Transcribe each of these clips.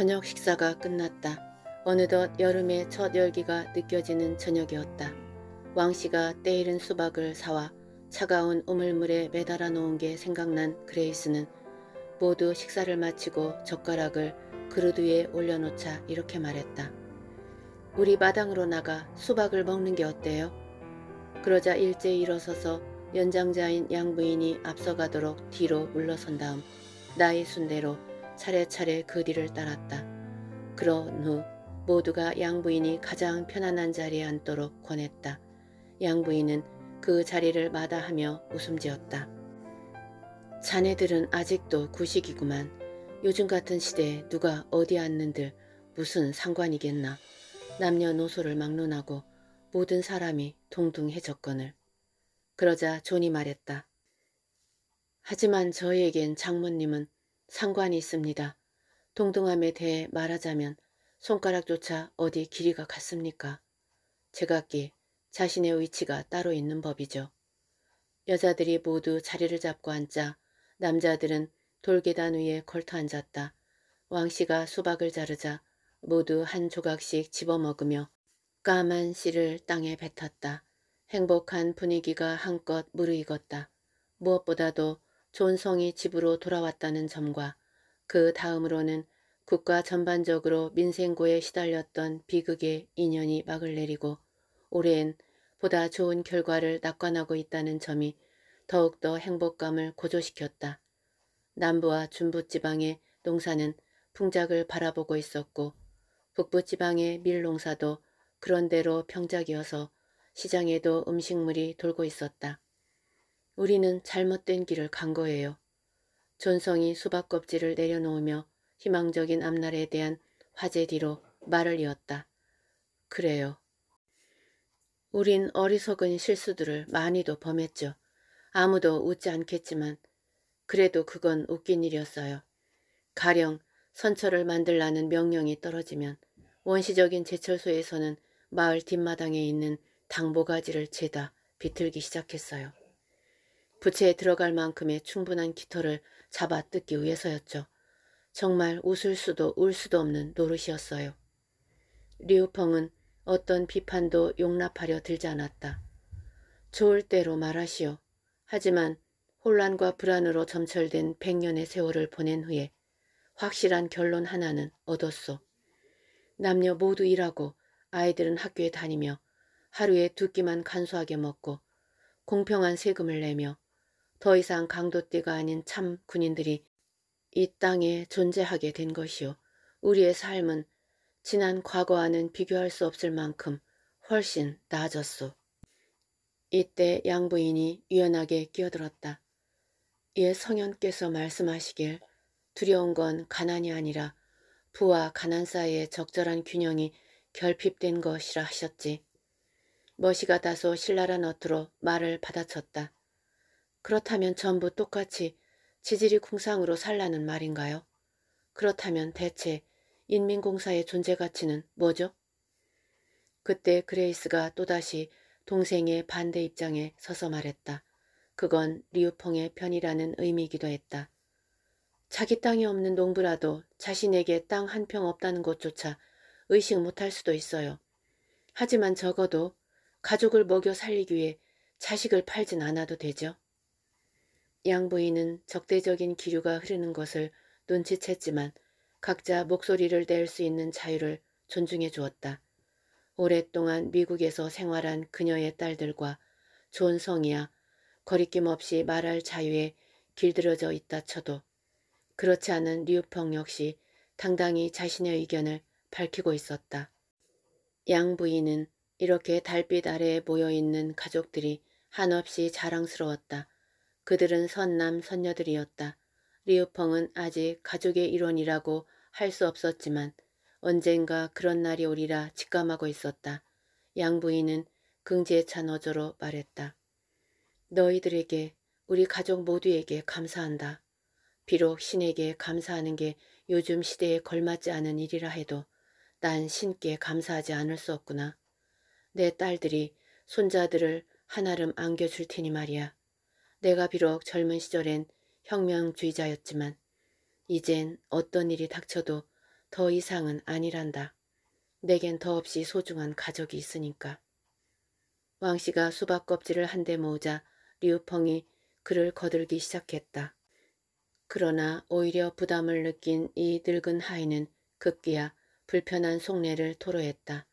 저녁 식사가 끝났다. 어느덧 여름의 첫 열기가 느껴지는 저녁이었다. 왕씨가 때이른 수박을 사와 차가운 우물물에 매달아 놓은 게 생각난 그레이스는 모두 식사를 마치고 젓가락을 그릇 위에 올려놓자 이렇게 말했다. 우리 마당으로 나가 수박을 먹는 게 어때요? 그러자 일제히 일어서서 연장자인 양부인이 앞서가도록 뒤로 물러선 다음 나의 순대로 차례차례 그 뒤를 따랐다. 그런 후 모두가 양부인이 가장 편안한 자리에 앉도록 권했다. 양부인은 그 자리를 마다하며 웃음 지었다. 자네들은 아직도 구식이구만. 요즘 같은 시대에 누가 어디 앉는들 무슨 상관이겠나. 남녀노소를 막론하고 모든 사람이 동등해졌거늘. 그러자 존이 말했다. 하지만 저희에겐 장모님은 상관이 있습니다. 동등함에 대해 말하자면 손가락조차 어디 길이가 같습니까? 제각기 자신의 위치가 따로 있는 법이죠. 여자들이 모두 자리를 잡고 앉자 남자들은 돌계단 위에 걸터 앉았다. 왕씨가 수박을 자르자 모두 한 조각씩 집어먹으며 까만 씨를 땅에 뱉었다. 행복한 분위기가 한껏 무르익었다. 무엇보다도 존성이 집으로 돌아왔다는 점과 그 다음으로는 국가 전반적으로 민생고에 시달렸던 비극의 인연이 막을 내리고 올해엔 보다 좋은 결과를 낙관하고 있다는 점이 더욱더 행복감을 고조시켰다. 남부와 중부지방의 농사는 풍작을 바라보고 있었고 북부지방의 밀농사도 그런대로 평작이어서 시장에도 음식물이 돌고 있었다. 우리는 잘못된 길을 간 거예요. 존성이 수박 껍질을 내려놓으며 희망적인 앞날에 대한 화제 뒤로 말을 이었다. 그래요. 우린 어리석은 실수들을 많이도 범했죠. 아무도 웃지 않겠지만 그래도 그건 웃긴 일이었어요. 가령 선처를 만들라는 명령이 떨어지면 원시적인 제철소에서는 마을 뒷마당에 있는 당보가지를 재다 비틀기 시작했어요. 부채에 들어갈 만큼의 충분한 깃털을 잡아 뜯기 위해서였죠. 정말 웃을 수도 울 수도 없는 노릇이었어요. 리우펑은 어떤 비판도 용납하려 들지 않았다. 좋을 대로 말하시오. 하지만 혼란과 불안으로 점철된 백년의 세월을 보낸 후에 확실한 결론 하나는 얻었소. 남녀 모두 일하고 아이들은 학교에 다니며 하루에 두 끼만 간소하게 먹고 공평한 세금을 내며 더 이상 강도띠가 아닌 참 군인들이 이 땅에 존재하게 된 것이요. 우리의 삶은 지난 과거와는 비교할 수 없을 만큼 훨씬 나아졌소. 이때 양부인이 유연하게 끼어들었다. 예 성현께서 말씀하시길 두려운 건 가난이 아니라 부와 가난 사이의 적절한 균형이 결핍된 것이라 하셨지. 머시가 다소 신랄한 어투로 말을 받아쳤다. 그렇다면 전부 똑같이 지질이 궁상으로 살라는 말인가요? 그렇다면 대체 인민공사의 존재 가치는 뭐죠? 그때 그레이스가 또다시 동생의 반대 입장에 서서 말했다. 그건 리우펑의 편이라는 의미이기도 했다. 자기 땅이 없는 농부라도 자신에게 땅 한 평 없다는 것조차 의식 못할 수도 있어요. 하지만 적어도 가족을 먹여 살리기 위해 자식을 팔진 않아도 되죠. 양부인은 적대적인 기류가 흐르는 것을 눈치챘지만 각자 목소리를 낼 수 있는 자유를 존중해 주었다. 오랫동안 미국에서 생활한 그녀의 딸들과 좋은 성이야 거리낌 없이 말할 자유에 길들여져 있다 쳐도 그렇지 않은 류펑 역시 당당히 자신의 의견을 밝히고 있었다. 양 부인은 이렇게 달빛 아래에 모여있는 가족들이 한없이 자랑스러웠다. 그들은 선남 선녀들이었다. 리우펑은 아직 가족의 일원이라고 할 수 없었지만 언젠가 그런 날이 오리라 직감하고 있었다. 양 부인은 긍지에 찬 어조로 말했다. 너희들에게 우리 가족 모두에게 감사한다. 비록 신에게 감사하는 게 요즘 시대에 걸맞지 않은 일이라 해도 난 신께 감사하지 않을 수 없구나. 내 딸들이 손자들을 한아름 안겨줄 테니 말이야. 내가 비록 젊은 시절엔 혁명주의자였지만 이젠 어떤 일이 닥쳐도 더 이상은 아니란다. 내겐 더없이 소중한 가족이 있으니까. 왕씨가 수박 껍질을 한 대 모으자 류펑이 그를 거들기 시작했다. 그러나 오히려 부담을 느낀 이 늙은 하인은 급기야 불편한 속내를 토로했다.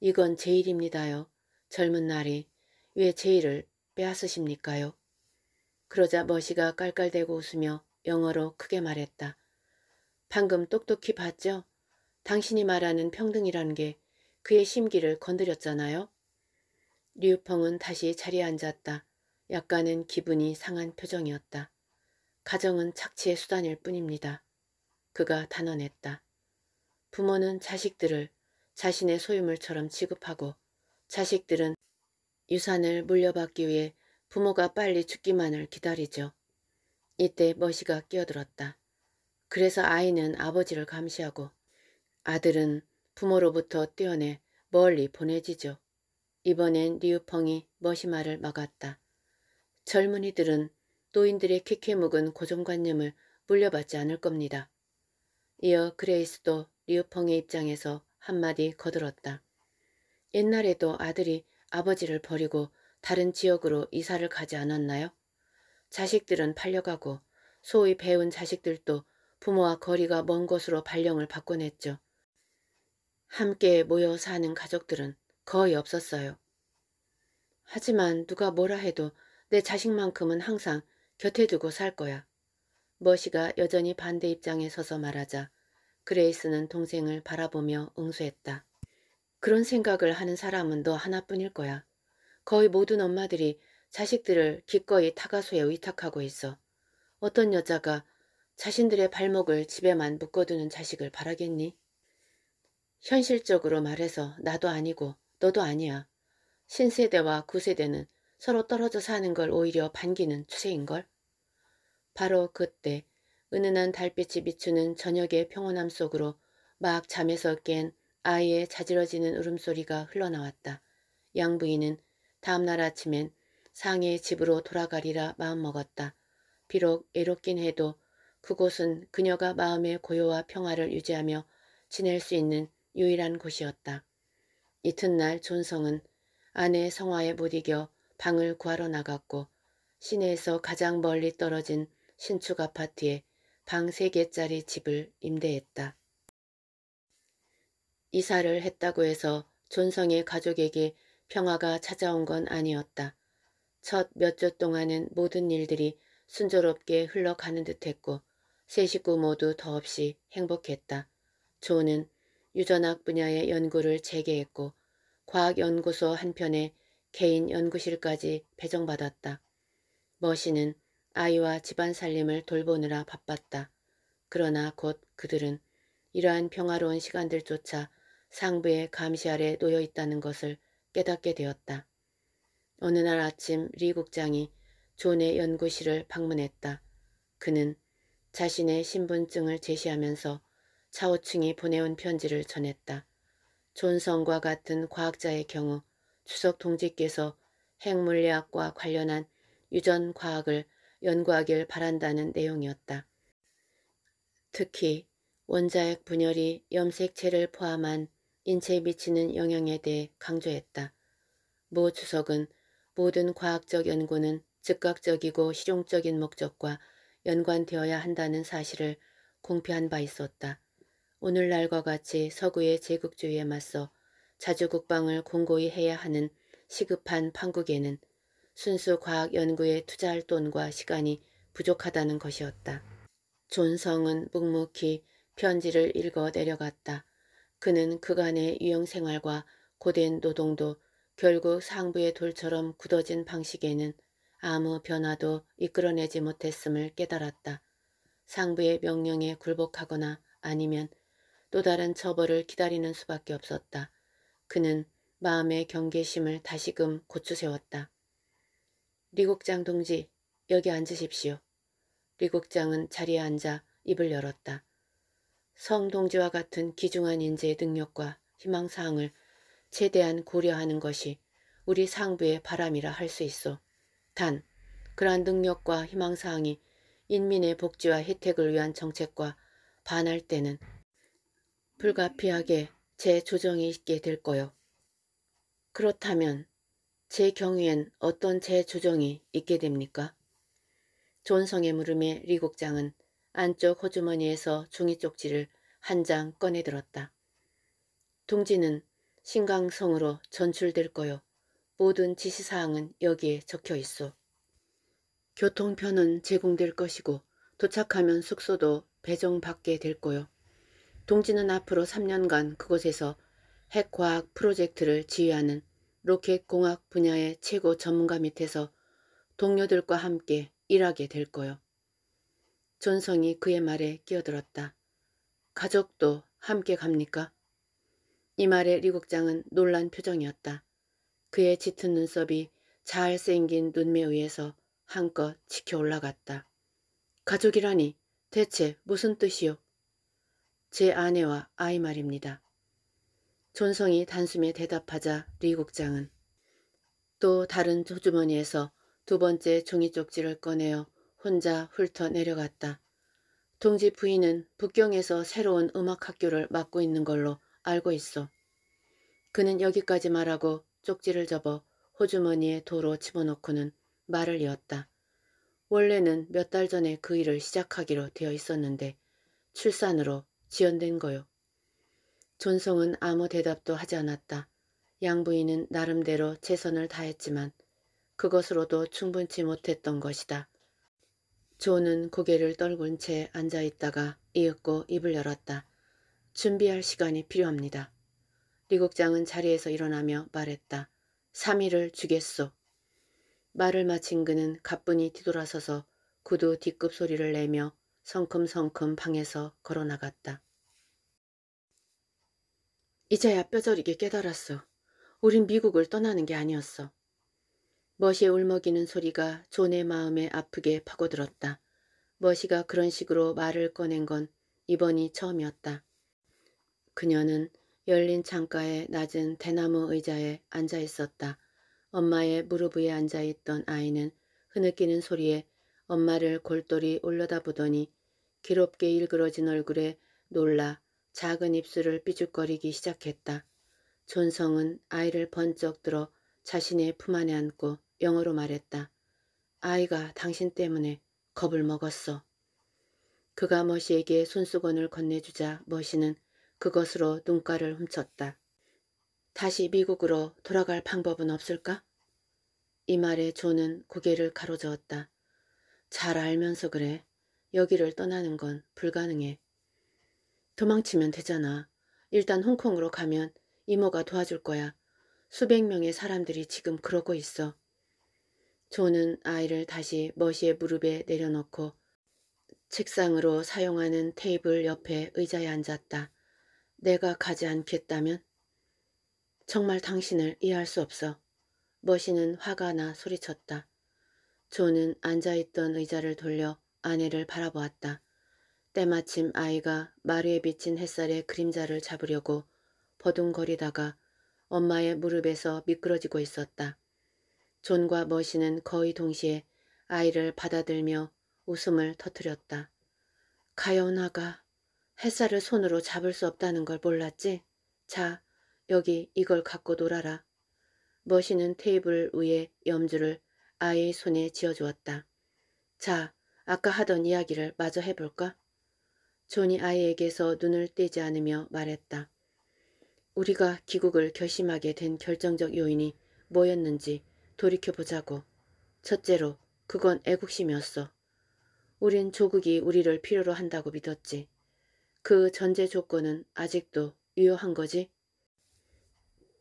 이건 제 일입니다요. 젊은 날이 왜 제 일을 빼앗으십니까요? 그러자 머시가 깔깔대고 웃으며 영어로 크게 말했다. 방금 똑똑히 봤죠? 당신이 말하는 평등이라는 게 그의 심기를 건드렸잖아요. 류펑은 다시 자리에 앉았다. 약간은 기분이 상한 표정이었다. 가정은 착취의 수단일 뿐입니다. 그가 단언했다. 부모는 자식들을 자신의 소유물처럼 취급하고 자식들은 유산을 물려받기 위해 부모가 빨리 죽기만을 기다리죠. 이때 머시가 끼어들었다. 그래서 아이는 아버지를 감시하고 아들은 부모로부터 떼어내 멀리 보내지죠. 이번엔 리우펑이 머시마를 막았다. 젊은이들은 노인들의 키케 묵은 고정관념을 물려받지 않을 겁니다. 이어 그레이스도 리우펑의 입장에서 한마디 거들었다. 옛날에도 아들이 아버지를 버리고 다른 지역으로 이사를 가지 않았나요? 자식들은 팔려가고 소위 배운 자식들도 부모와 거리가 먼 곳으로 발령을 바꿔냈죠. 함께 모여 사는 가족들은 거의 없었어요. 하지만 누가 뭐라 해도 내 자식만큼은 항상 곁에 두고 살 거야. 머시가 여전히 반대 입장에 서서 말하자 그레이스는 동생을 바라보며 응수했다. 그런 생각을 하는 사람은 너 하나뿐일 거야. 거의 모든 엄마들이 자식들을 기꺼이 타가소에 의탁하고 있어. 어떤 여자가 자신들의 발목을 집에만 묶어두는 자식을 바라겠니? 현실적으로 말해서 나도 아니고 너도 아니야. 신세대와 구세대는 서로 떨어져 사는 걸 오히려 반기는 추세인걸? 바로 그때 은은한 달빛이 비추는 저녁의 평온함 속으로 막 잠에서 깬 아이의 자지러지는 울음소리가 흘러나왔다. 양부인은 다음날 아침엔 상해의 집으로 돌아가리라 마음먹었다. 비록 애롭긴 해도 그곳은 그녀가 마음의 고요와 평화를 유지하며 지낼 수 있는 유일한 곳이었다. 이튿날 존성은 아내 성화에 못 이겨 방을 구하러 나갔고 시내에서 가장 멀리 떨어진 신축 아파트에 방 3개짜리 집을 임대했다. 이사를 했다고 해서 존성의 가족에게 평화가 찾아온 건 아니었다. 첫 몇 주 동안은 모든 일들이 순조롭게 흘러가는 듯했고 세 식구 모두 더없이 행복했다. 조는 유전학 분야의 연구를 재개했고 과학연구소 한편에 개인 연구실까지 배정받았다. 머시는 아이와 집안 살림을 돌보느라 바빴다. 그러나 곧 그들은 이러한 평화로운 시간들조차 상부의 감시 아래 놓여 있다는 것을 깨닫게 되었다. 어느 날 아침 리 국장이 존의 연구실을 방문했다. 그는 자신의 신분증을 제시하면서 차오층이 보내온 편지를 전했다. 존성과 같은 과학자의 경우 추석 동지께서 핵물리학과 관련한 유전 과학을 연구하길 바란다는 내용이었다. 특히 원자핵 분열이 염색체를 포함한 인체에 미치는 영향에 대해 강조했다. 모 주석은 모든 과학적 연구는 즉각적이고 실용적인 목적과 연관되어야 한다는 사실을 공표한 바 있었다. 오늘날과 같이 서구의 제국주의에 맞서 자주 국방을 공고히 해야 하는 시급한 판국에는 순수 과학 연구에 투자할 돈과 시간이 부족하다는 것이었다. 존성은 묵묵히 편지를 읽어 내려갔다. 그는 그간의 유형생활과 고된 노동도 결국 상부의 돌처럼 굳어진 방식에는 아무 변화도 이끌어내지 못했음을 깨달았다. 상부의 명령에 굴복하거나 아니면 또 다른 처벌을 기다리는 수밖에 없었다. 그는 마음의 경계심을 다시금 고추세웠다. 리국장 동지, 여기 앉으십시오. 리국장은 자리에 앉아 입을 열었다. 성 동지와 같은 기중한 인재의 능력과 희망사항을 최대한 고려하는 것이 우리 상부의 바람이라 할 수 있어. 단, 그러한 능력과 희망사항이 인민의 복지와 혜택을 위한 정책과 반할 때는 불가피하게 제 조정이 있게 될 거요. 그렇다면 제 경우엔 어떤 제 조정이 있게 됩니까? 존성의 물음에 리 국장은 안쪽 호주머니에서 종이 쪽지를 한 장 꺼내 들었다. 동지는 신강성으로 전출될 거요. 모든 지시사항은 여기에 적혀 있어. 교통편은 제공될 것이고 도착하면 숙소도 배정받게 될 거요. 동지는 앞으로 3년간 그곳에서 핵과학 프로젝트를 지휘하는 로켓 공학 분야의 최고 전문가 밑에서 동료들과 함께 일하게 될 거요. 존성이 그의 말에 끼어들었다. 가족도 함께 갑니까? 이 말에 리 국장은 놀란 표정이었다. 그의 짙은 눈썹이 잘생긴 눈매 위에서 한껏 치켜 올라갔다. 가족이라니 대체 무슨 뜻이요? 제 아내와 아이 말입니다. 존성이 단숨에 대답하자 리 국장은 또 다른 조주머니에서 두 번째 종이 쪽지를 꺼내어 혼자 훑어 내려갔다. 동지 부인은 북경에서 새로운 음악학교를 맡고 있는 걸로 알고 있어. 그는 여기까지 말하고 쪽지를 접어 호주머니에 도로 집어넣고는 말을 이었다. 원래는 몇 달 전에 그 일을 시작하기로 되어 있었는데 출산으로 지연된 거요. 존성은 아무 대답도 하지 않았다. 양부인은 나름대로 최선을 다했지만 그것으로도 충분치 못했던 것이다. 조는 고개를 떨군 채 앉아있다가 이윽고 입을 열었다. 준비할 시간이 필요합니다. 리국장은 자리에서 일어나며 말했다. 3일을 주겠소. 말을 마친 그는 가뿐히 뒤돌아서서 구두 뒷급 소리를 내며 성큼성큼 방에서 걸어나갔다. 이제야 뼈저리게 깨달았어. 우린 미국을 떠나는 게 아니었어. 머시의 울먹이는 소리가 존의 마음에 아프게 파고들었다. 머시가 그런 식으로 말을 꺼낸 건 이번이 처음이었다. 그녀는 열린 창가의 낮은 대나무 의자에 앉아 있었다. 엄마의 무릎 위에 앉아 있던 아이는 흐느끼는 소리에 엄마를 골똘히 올려다보더니 기롭게 일그러진 얼굴에 놀라 작은 입술을 삐죽거리기 시작했다. 존성은 아이를 번쩍 들어 자신의 품 안에 안고 영어로 말했다. 아이가 당신 때문에 겁을 먹었어. 그가 머시에게 손수건을 건네주자 머시는 그것으로 눈가를 훔쳤다. 다시 미국으로 돌아갈 방법은 없을까? 이 말에 조는 고개를 가로저었다. 잘 알면서 그래. 여기를 떠나는 건 불가능해. 도망치면 되잖아. 일단 홍콩으로 가면 이모가 도와줄 거야. 수백 명의 사람들이 지금 그러고 있어. 조는 아이를 다시 머시의 무릎에 내려놓고 책상으로 사용하는 테이블 옆에 의자에 앉았다. 내가 가지 않겠다면? 정말 당신을 이해할 수 없어. 머시는 화가 나 소리쳤다. 조는 앉아있던 의자를 돌려 아내를 바라보았다. 때마침 아이가 마루에 비친 햇살의 그림자를 잡으려고 버둥거리다가 엄마의 무릎에서 미끄러지고 있었다. 존과 머시는 거의 동시에 아이를 받아들며 웃음을 터뜨렸다. 가여운 아가 햇살을 손으로 잡을 수 없다는 걸 몰랐지? 자, 여기 이걸 갖고 놀아라. 머시는 테이블 위에 염주를 아이의 손에 쥐어주었다. 자, 아까 하던 이야기를 마저 해볼까? 존이 아이에게서 눈을 떼지 않으며 말했다. 우리가 귀국을 결심하게 된 결정적 요인이 뭐였는지 돌이켜보자고. 첫째로 그건 애국심이었어. 우린 조국이 우리를 필요로 한다고 믿었지. 그 전제 조건은 아직도 유효한 거지?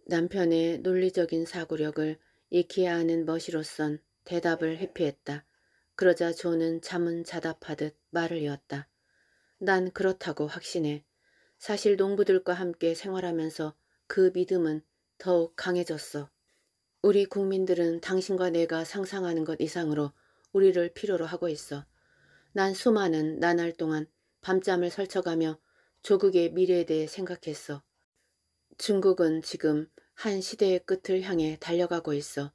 남편의 논리적인 사고력을 익히야 하는 멋이로선 대답을 회피했다. 그러자 조는 자문자답하듯 말을 이었다. 난 그렇다고 확신해. 사실 농부들과 함께 생활하면서 그 믿음은 더욱 강해졌어. 우리 국민들은 당신과 내가 상상하는 것 이상으로 우리를 필요로 하고 있어. 난 수많은 나날 동안 밤잠을 설쳐가며 조국의 미래에 대해 생각했어. 중국은 지금 한 시대의 끝을 향해 달려가고 있어.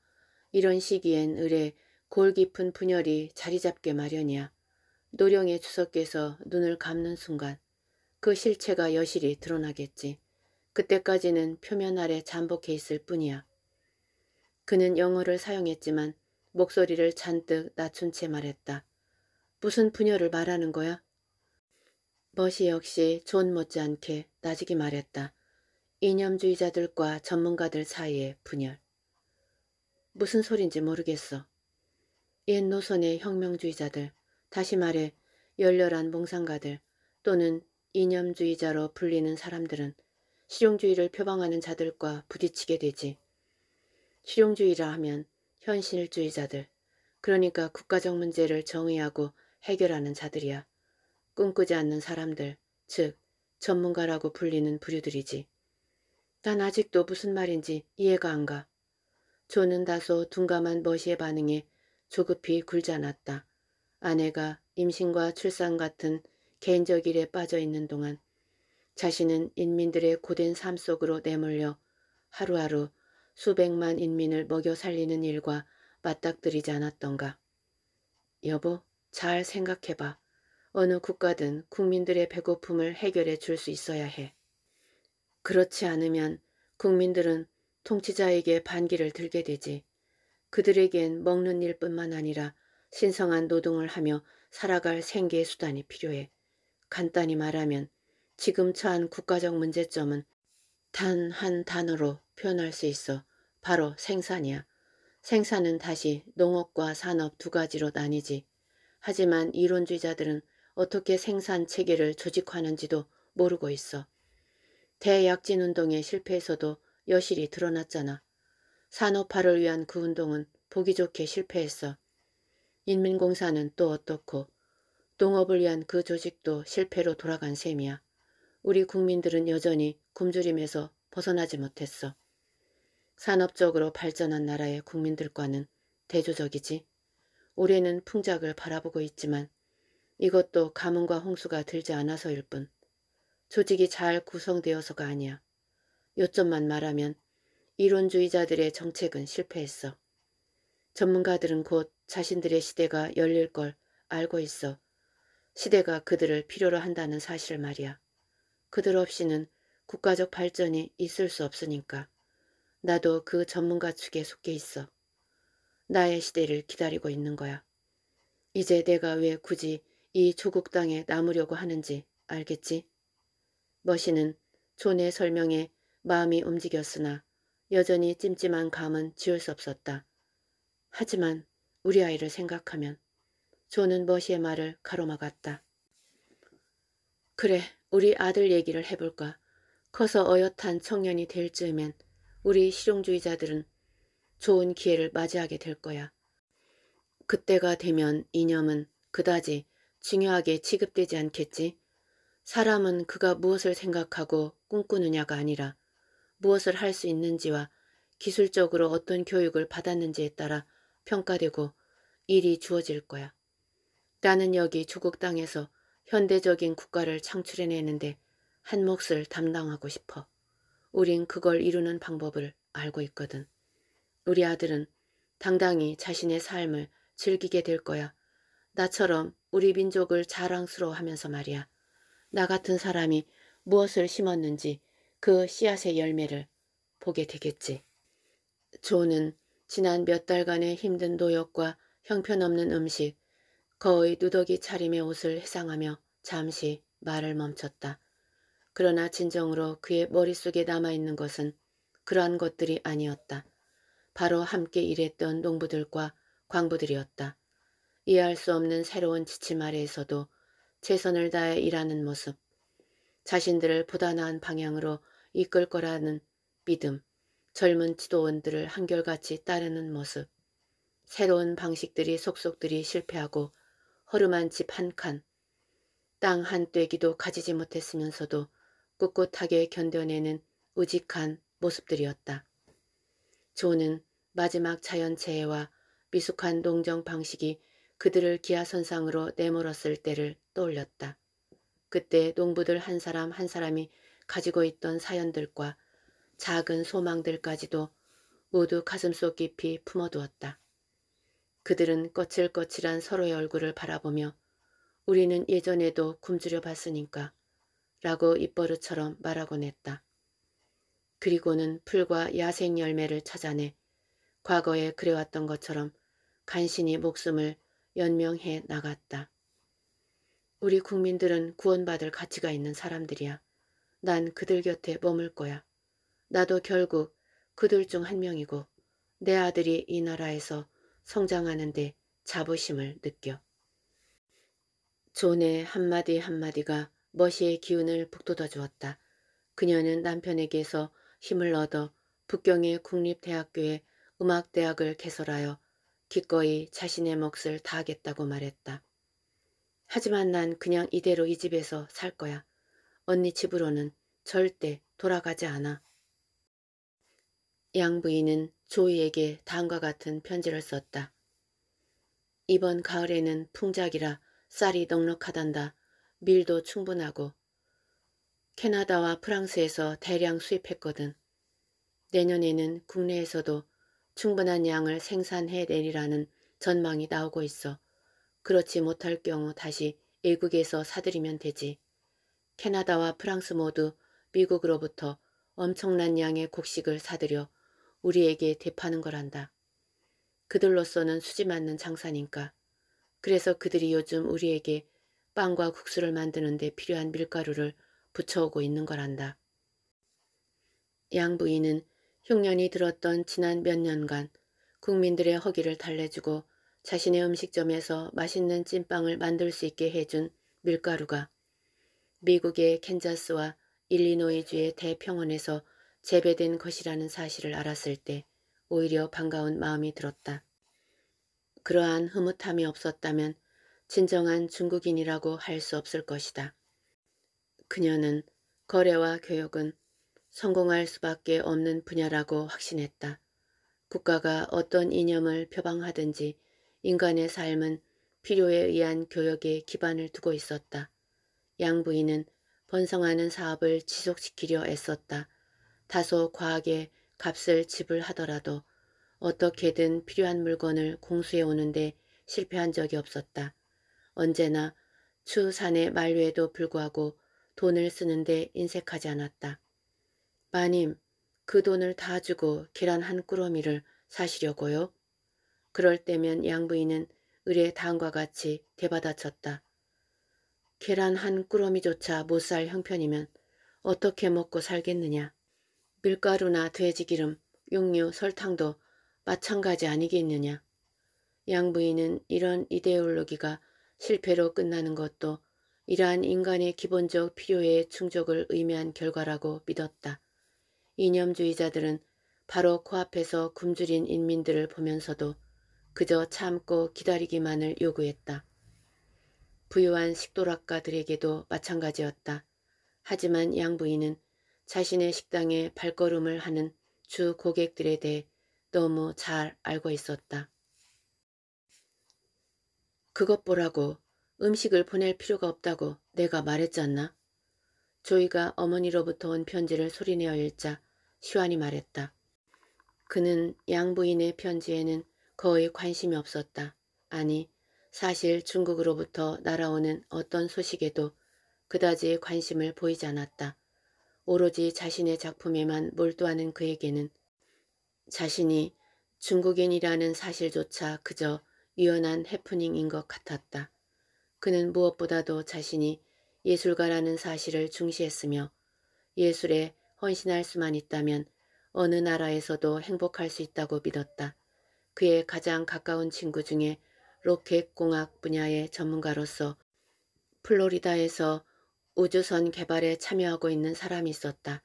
이런 시기엔 을에 골 깊은 분열이 자리 잡게 마련이야. 노령의 주석께서 눈을 감는 순간 그 실체가 여실히 드러나겠지. 그때까지는 표면 아래 잠복해 있을 뿐이야. 그는 영어를 사용했지만 목소리를 잔뜩 낮춘 채 말했다. 무슨 분열을 말하는 거야? 머시 역시 존 못지않게 나직이 말했다. 이념주의자들과 전문가들 사이의 분열. 무슨 소린지 모르겠어. 옛 노선의 혁명주의자들, 다시 말해 열렬한 몽상가들 또는 이념주의자로 불리는 사람들은 실용주의를 표방하는 자들과 부딪히게 되지. 실용주의라 하면 현실주의자들, 그러니까 국가적 문제를 정의하고 해결하는 자들이야. 꿈꾸지 않는 사람들, 즉 전문가라고 불리는 부류들이지. 난 아직도 무슨 말인지 이해가 안 가. 조는 다소 둔감한 머시의 반응에 조급히 굴지 않았다. 아내가 임신과 출산 같은 개인적 일에 빠져 있는 동안 자신은 인민들의 고된 삶 속으로 내몰려 하루하루 수백만 인민을 먹여 살리는 일과 맞닥뜨리지 않았던가. 여보, 잘 생각해봐. 어느 국가든 국민들의 배고픔을 해결해 줄 수 있어야 해. 그렇지 않으면 국민들은 통치자에게 반기를 들게 되지. 그들에겐 먹는 일뿐만 아니라 신성한 노동을 하며 살아갈 생계의 수단이 필요해. 간단히 말하면 지금 처한 국가적 문제점은 단 한 단어로 표현할 수 있어 바로 생산이야. 생산은 다시 농업과 산업 두 가지로 나뉘지. 하지만 이론주의자들은 어떻게 생산 체계를 조직화하는지도 모르고 있어. 대약진 운동의 실패에서도 여실히 드러났잖아. 산업화를 위한 그 운동은 보기 좋게 실패했어. 인민공사는 또 어떻고 농업을 위한 그 조직도 실패로 돌아간 셈이야. 우리 국민들은 여전히 굶주림에서 벗어나지 못했어. 산업적으로 발전한 나라의 국민들과는 대조적이지. 올해는 풍작을 바라보고 있지만 이것도 가뭄과 홍수가 들지 않아서일 뿐 조직이 잘 구성되어서가 아니야. 요점만 말하면 이론주의자들의 정책은 실패했어. 전문가들은 곧 자신들의 시대가 열릴 걸 알고 있어. 시대가 그들을 필요로 한다는 사실 말이야. 그들 없이는 국가적 발전이 있을 수 없으니까. 나도 그 전문가 축에 속해 있어. 나의 시대를 기다리고 있는 거야. 이제 내가 왜 굳이 이 조국 땅에 남으려고 하는지 알겠지? 머시는 존의 설명에 마음이 움직였으나 여전히 찜찜한 감은 지울 수 없었다. 하지만 우리 아이를 생각하면 존은 머시의 말을 가로막았다. 그래, 우리 아들 얘기를 해볼까. 커서 어엿한 청년이 될 즈음엔 우리 실용주의자들은 좋은 기회를 맞이하게 될 거야. 그때가 되면 이념은 그다지 중요하게 취급되지 않겠지. 사람은 그가 무엇을 생각하고 꿈꾸느냐가 아니라 무엇을 할 수 있는지와 기술적으로 어떤 교육을 받았는지에 따라 평가되고 일이 주어질 거야. 나는 여기 조국 땅에서 현대적인 국가를 창출해내는데 한 몫을 담당하고 싶어. 우린 그걸 이루는 방법을 알고 있거든. 우리 아들은 당당히 자신의 삶을 즐기게 될 거야. 나처럼 우리 민족을 자랑스러워하면서 말이야. 나 같은 사람이 무엇을 심었는지 그 씨앗의 열매를 보게 되겠지. 조는 지난 몇 달간의 힘든 노역과 형편없는 음식, 거의 누더기 차림의 옷을 해상하며 잠시 말을 멈췄다. 그러나 진정으로 그의 머릿속에 남아있는 것은 그러한 것들이 아니었다. 바로 함께 일했던 농부들과 광부들이었다. 이해할 수 없는 새로운 지침 아래에서도 최선을 다해 일하는 모습, 자신들을 보다 나은 방향으로 이끌 거라는 믿음, 젊은 지도원들을 한결같이 따르는 모습, 새로운 방식들이 속속들이 실패하고 허름한 집 한 칸, 땅 한 떼기도 가지지 못했으면서도 꿋꿋하게 견뎌내는 우직한 모습들이었다. 조는 마지막 자연재해와 미숙한 농정 방식이 그들을 기아선상으로 내몰았을 때를 떠올렸다. 그때 농부들 한 사람 한 사람이 가지고 있던 사연들과 작은 소망들까지도 모두 가슴속 깊이 품어두었다. 그들은 거칠거칠한 서로의 얼굴을 바라보며 우리는 예전에도 굶주려 봤으니까 라고 입버릇처럼 말하곤 했다. 그리고는 풀과 야생 열매를 찾아내 과거에 그래왔던 것처럼 간신히 목숨을 연명해 나갔다. 우리 국민들은 구원받을 가치가 있는 사람들이야. 난 그들 곁에 머물 거야. 나도 결국 그들 중 한 명이고 내 아들이 이 나라에서 성장하는데 자부심을 느껴. 존의 한마디 한마디가 머시의 기운을 북돋아 주었다. 그녀는 남편에게서 힘을 얻어 북경의 국립대학교에 음악대학을 개설하여 기꺼이 자신의 몫을 다하겠다고 말했다. 하지만 난 그냥 이대로 이 집에서 살 거야. 언니 집으로는 절대 돌아가지 않아. 양 부인은 조이에게 다음과 같은 편지를 썼다. 이번 가을에는 풍작이라 쌀이 넉넉하단다. 밀도 충분하고 캐나다와 프랑스에서 대량 수입했거든. 내년에는 국내에서도 충분한 양을 생산해 내리라는 전망이 나오고 있어. 그렇지 못할 경우 다시 외국에서 사들이면 되지. 캐나다와 프랑스 모두 미국으로부터 엄청난 양의 곡식을 사들여 우리에게 대파는 거란다. 그들로서는 수지 맞는 장사니까. 그래서 그들이 요즘 우리에게 빵과 국수를 만드는 데 필요한 밀가루를 붙여오고 있는 거란다. 양 부인은 흉년이 들었던 지난 몇 년간 국민들의 허기를 달래주고 자신의 음식점에서 맛있는 찐빵을 만들 수 있게 해준 밀가루가 미국의 캔자스와 일리노이주의 대평원에서 재배된 것이라는 사실을 알았을 때 오히려 반가운 마음이 들었다. 그러한 흐뭇함이 없었다면 진정한 중국인이라고 할 수 없을 것이다. 그녀는 거래와 교육은 성공할 수밖에 없는 분야라고 확신했다. 국가가 어떤 이념을 표방하든지 인간의 삶은 필요에 의한 교역에 기반을 두고 있었다. 양 부인은 번성하는 사업을 지속시키려 애썼다. 다소 과하게 값을 지불하더라도 어떻게든 필요한 물건을 공수해 오는데 실패한 적이 없었다. 언제나 추산의 만류에도 불구하고 돈을 쓰는데 인색하지 않았다. 마님, 그 돈을 다 주고 계란 한 꾸러미를 사시려고요? 그럴 때면 양부인은 의뢰 다음과 같이 대받아쳤다. 계란 한 꾸러미조차 못 살 형편이면 어떻게 먹고 살겠느냐. 밀가루나 돼지기름, 육류, 설탕도 마찬가지 아니겠느냐. 양부인은 이런 이데올로기가 실패로 끝나는 것도 이러한 인간의 기본적 필요의 충족을 의미한 결과라고 믿었다. 이념주의자들은 바로 코앞에서 굶주린 인민들을 보면서도 그저 참고 기다리기만을 요구했다. 부유한 식도락가들에게도 마찬가지였다. 하지만 양부인은 자신의 식당에 발걸음을 하는 주 고객들에 대해 너무 잘 알고 있었다. 그것 보라고 음식을 보낼 필요가 없다고 내가 말했잖나. 조이가 어머니로부터 온 편지를 소리내어 읽자 시환이 말했다. 그는 양부인의 편지에는 거의 관심이 없었다. 아니 사실 중국으로부터 날아오는 어떤 소식에도 그다지 관심을 보이지 않았다. 오로지 자신의 작품에만 몰두하는 그에게는 자신이 중국인이라는 사실조차 그저 유연한 해프닝인 것 같았다. 그는 무엇보다도 자신이 예술가라는 사실을 중시했으며 예술에 헌신할 수만 있다면 어느 나라에서도 행복할 수 있다고 믿었다. 그의 가장 가까운 친구 중에 로켓공학 분야의 전문가로서 플로리다에서 우주선 개발에 참여하고 있는 사람이 있었다.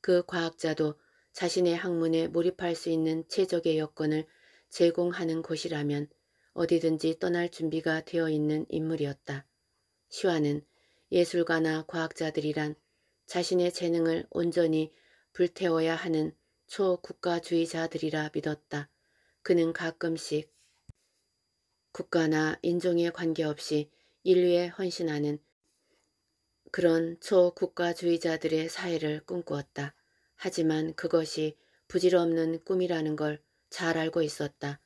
그 과학자도 자신의 학문에 몰입할 수 있는 최적의 여건을 제공하는 곳이라면 어디든지 떠날 준비가 되어 있는 인물이었다. 시화는 예술가나 과학자들이란 자신의 재능을 온전히 불태워야 하는 초국가주의자들이라 믿었다. 그는 가끔씩 국가나 인종에 관계없이 인류에 헌신하는 그런 초국가주의자들의 사회를 꿈꾸었다. 하지만 그것이 부질없는 꿈이라는 걸 잘 알고 있었다.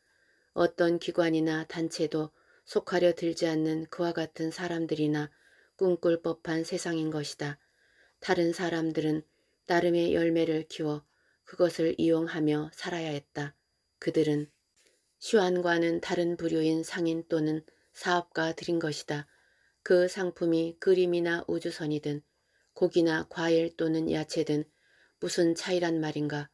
어떤 기관이나 단체도 속하려 들지 않는 그와 같은 사람들이나 꿈꿀 법한 세상인 것이다. 다른 사람들은 나름의 열매를 키워 그것을 이용하며 살아야 했다. 그들은 슈안과는 다른 부류인 상인 또는 사업가들인 것이다. 그 상품이 그림이나 우주선이든 고기나 과일 또는 야채든 무슨 차이란 말인가.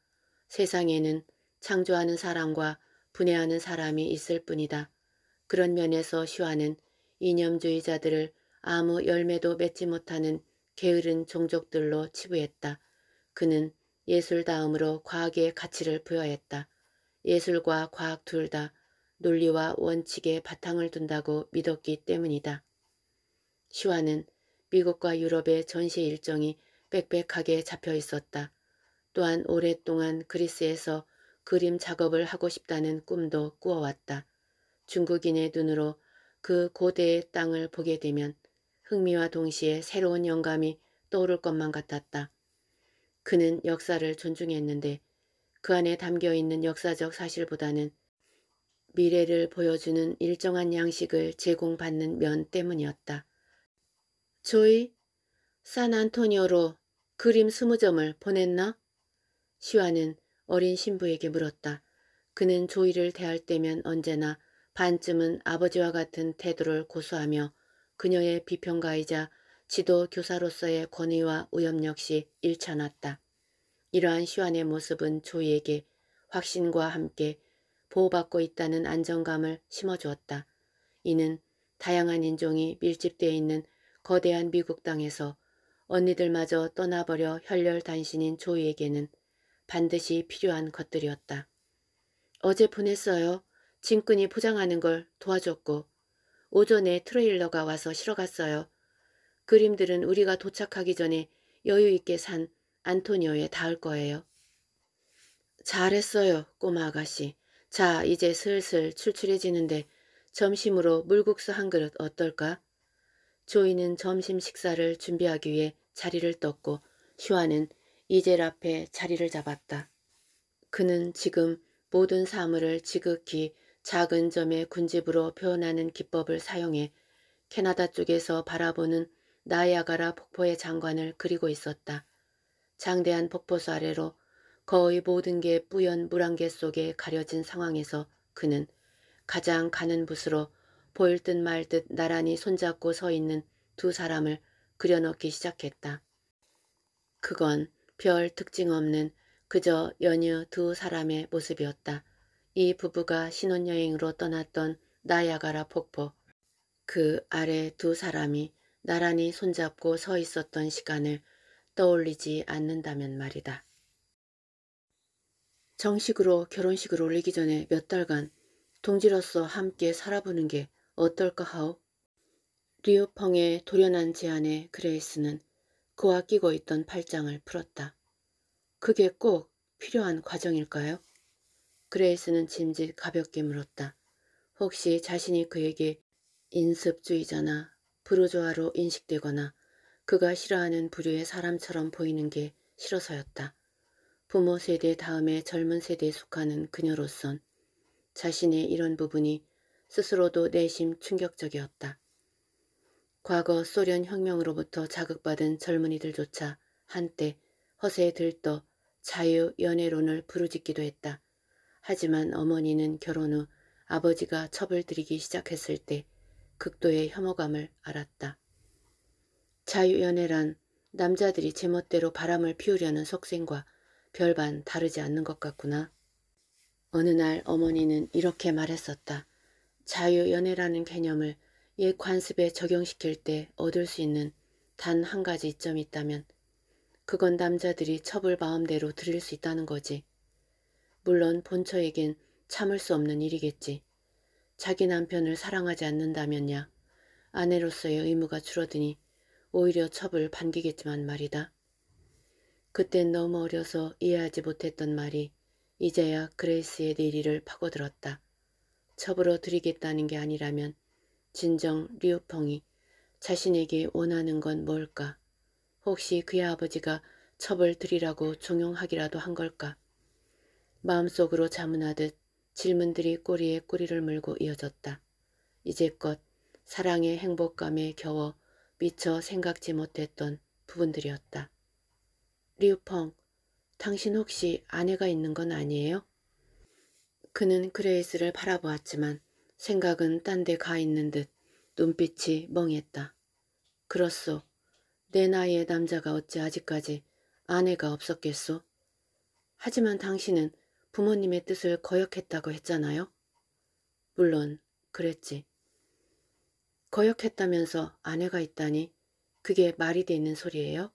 세상에는 창조하는 사람과 분해하는 사람이 있을 뿐이다. 그런 면에서 슈아는 이념주의자들을 아무 열매도 맺지 못하는 게으른 종족들로 치부했다. 그는 예술 다음으로 과학의 가치를 부여했다. 예술과 과학 둘 다 논리와 원칙에 바탕을 둔다고 믿었기 때문이다. 슈아는 미국과 유럽의 전시 일정이 빽빽하게 잡혀 있었다. 또한 오랫동안 그리스에서 그림 작업을 하고 싶다는 꿈도 꾸어왔다. 중국인의 눈으로 그 고대의 땅을 보게 되면 흥미와 동시에 새로운 영감이 떠오를 것만 같았다. 그는 역사를 존중했는데 그 안에 담겨있는 역사적 사실보다는 미래를 보여주는 일정한 양식을 제공받는 면 때문이었다. 조이, 산안토니오로 그림 스무 점을 보냈나? 시와는 어린 신부에게 물었다. 그는 조이를 대할 때면 언제나 반쯤은 아버지와 같은 태도를 고수하며 그녀의 비평가이자 지도 교사로서의 권위와 위험 역시 일천났다. 이러한 시완의 모습은 조이에게 확신과 함께 보호받고 있다는 안정감을 심어주었다. 이는 다양한 인종이 밀집되어 있는 거대한 미국 땅에서 언니들마저 떠나버려 혈렬단신인 조이에게는 반드시 필요한 것들이었다. 어제 보냈어요. 짐꾼이 포장하는 걸 도와줬고 오전에 트레일러가 와서 실어 갔어요. 그림들은 우리가 도착하기 전에 여유 있게 산 안토니오에 닿을 거예요. 잘했어요, 꼬마 아가씨. 자, 이제 슬슬 출출해지는데 점심으로 물국수 한 그릇 어떨까? 조이는 점심 식사를 준비하기 위해 자리를 떴고 슈아는 이젤 앞에 자리를 잡았다. 그는 지금 모든 사물을 지극히 작은 점의 군집으로 표현하는 기법을 사용해 캐나다 쪽에서 바라보는 나야가라 폭포의 장관을 그리고 있었다. 장대한 폭포수 아래로 거의 모든 게 뿌연 물안개 속에 가려진 상황에서 그는 가장 가는 붓으로 보일 듯 말 듯 나란히 손잡고 서 있는 두 사람을 그려넣기 시작했다. 그건 별 특징 없는 그저 연유 두 사람의 모습이었다. 이 부부가 신혼여행으로 떠났던 나야가라 폭포. 그 아래 두 사람이 나란히 손잡고 서 있었던 시간을 떠올리지 않는다면 말이다. 정식으로 결혼식을 올리기 전에 몇 달간 동지로서 함께 살아보는 게 어떨까 하오? 리우펑의 돌연한 제안에 그레이스는 그와 끼고 있던 팔짱을 풀었다. 그게 꼭 필요한 과정일까요? 그레이스는 짐짓 가볍게 물었다. 혹시 자신이 그에게 인습주의자나 부르조아로 인식되거나 그가 싫어하는 부류의 사람처럼 보이는 게 싫어서였다. 부모 세대 다음에 젊은 세대에 속하는 그녀로선 자신의 이런 부분이 스스로도 내심 충격적이었다. 과거 소련 혁명으로부터 자극받은 젊은이들조차 한때 허세에 들떠 자유연애론을 부르짖기도 했다. 하지만 어머니는 결혼 후 아버지가 첩을 들이기 시작했을 때 극도의 혐오감을 알았다. 자유연애란 남자들이 제멋대로 바람을 피우려는 속생과 별반 다르지 않는 것 같구나. 어느 날 어머니는 이렇게 말했었다. 자유연애라는 개념을 옛 관습에 적용시킬 때 얻을 수 있는 단 한 가지 이점이 있다면 그건 남자들이 첩을 마음대로 들일 수 있다는 거지. 물론 본처에겐 참을 수 없는 일이겠지. 자기 남편을 사랑하지 않는다면야 아내로서의 의무가 줄어드니 오히려 첩을 반기겠지만 말이다. 그땐 너무 어려서 이해하지 못했던 말이 이제야 그레이스의 내리를 파고들었다. 첩으로 드리겠다는 게 아니라면 진정 리우펑이 자신에게 원하는 건 뭘까? 혹시 그의 아버지가 첩을 드리라고 종용하기라도 한 걸까? 마음속으로 자문하듯 질문들이 꼬리에 꼬리를 물고 이어졌다. 이제껏 사랑의 행복감에 겨워 미처 생각지 못했던 부분들이었다. 리우펑, 당신 혹시 아내가 있는 건 아니에요? 그는 그레이스를 바라보았지만 생각은 딴 데 가 있는 듯 눈빛이 멍했다. 그렇소. 내 나이의 남자가 어찌 아직까지 아내가 없었겠소? 하지만 당신은 부모님의 뜻을 거역했다고 했잖아요. 물론 그랬지. 거역했다면서 아내가 있다니 그게 말이 되는 소리예요?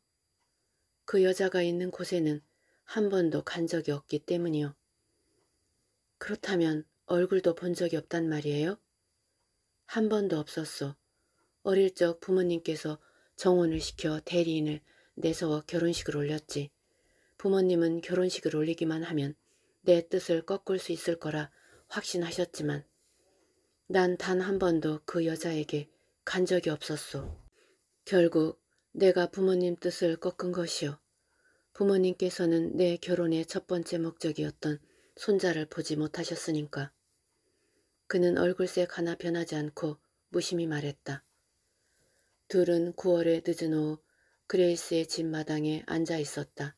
그 여자가 있는 곳에는 한 번도 간 적이 없기 때문이요. 그렇다면 얼굴도 본 적이 없단 말이에요? 한 번도 없었어. 어릴 적 부모님께서 정혼을 시켜 대리인을 내세워 결혼식을 올렸지. 부모님은 결혼식을 올리기만 하면 내 뜻을 꺾을 수 있을 거라 확신하셨지만 난 단 한 번도 그 여자에게 간 적이 없었소. 결국 내가 부모님 뜻을 꺾은 것이요. 부모님께서는 내 결혼의 첫 번째 목적이었던 손자를 보지 못하셨으니까. 그는 얼굴색 하나 변하지 않고 무심히 말했다. 둘은 9월의 늦은 오후 그레이스의 집 마당에 앉아 있었다.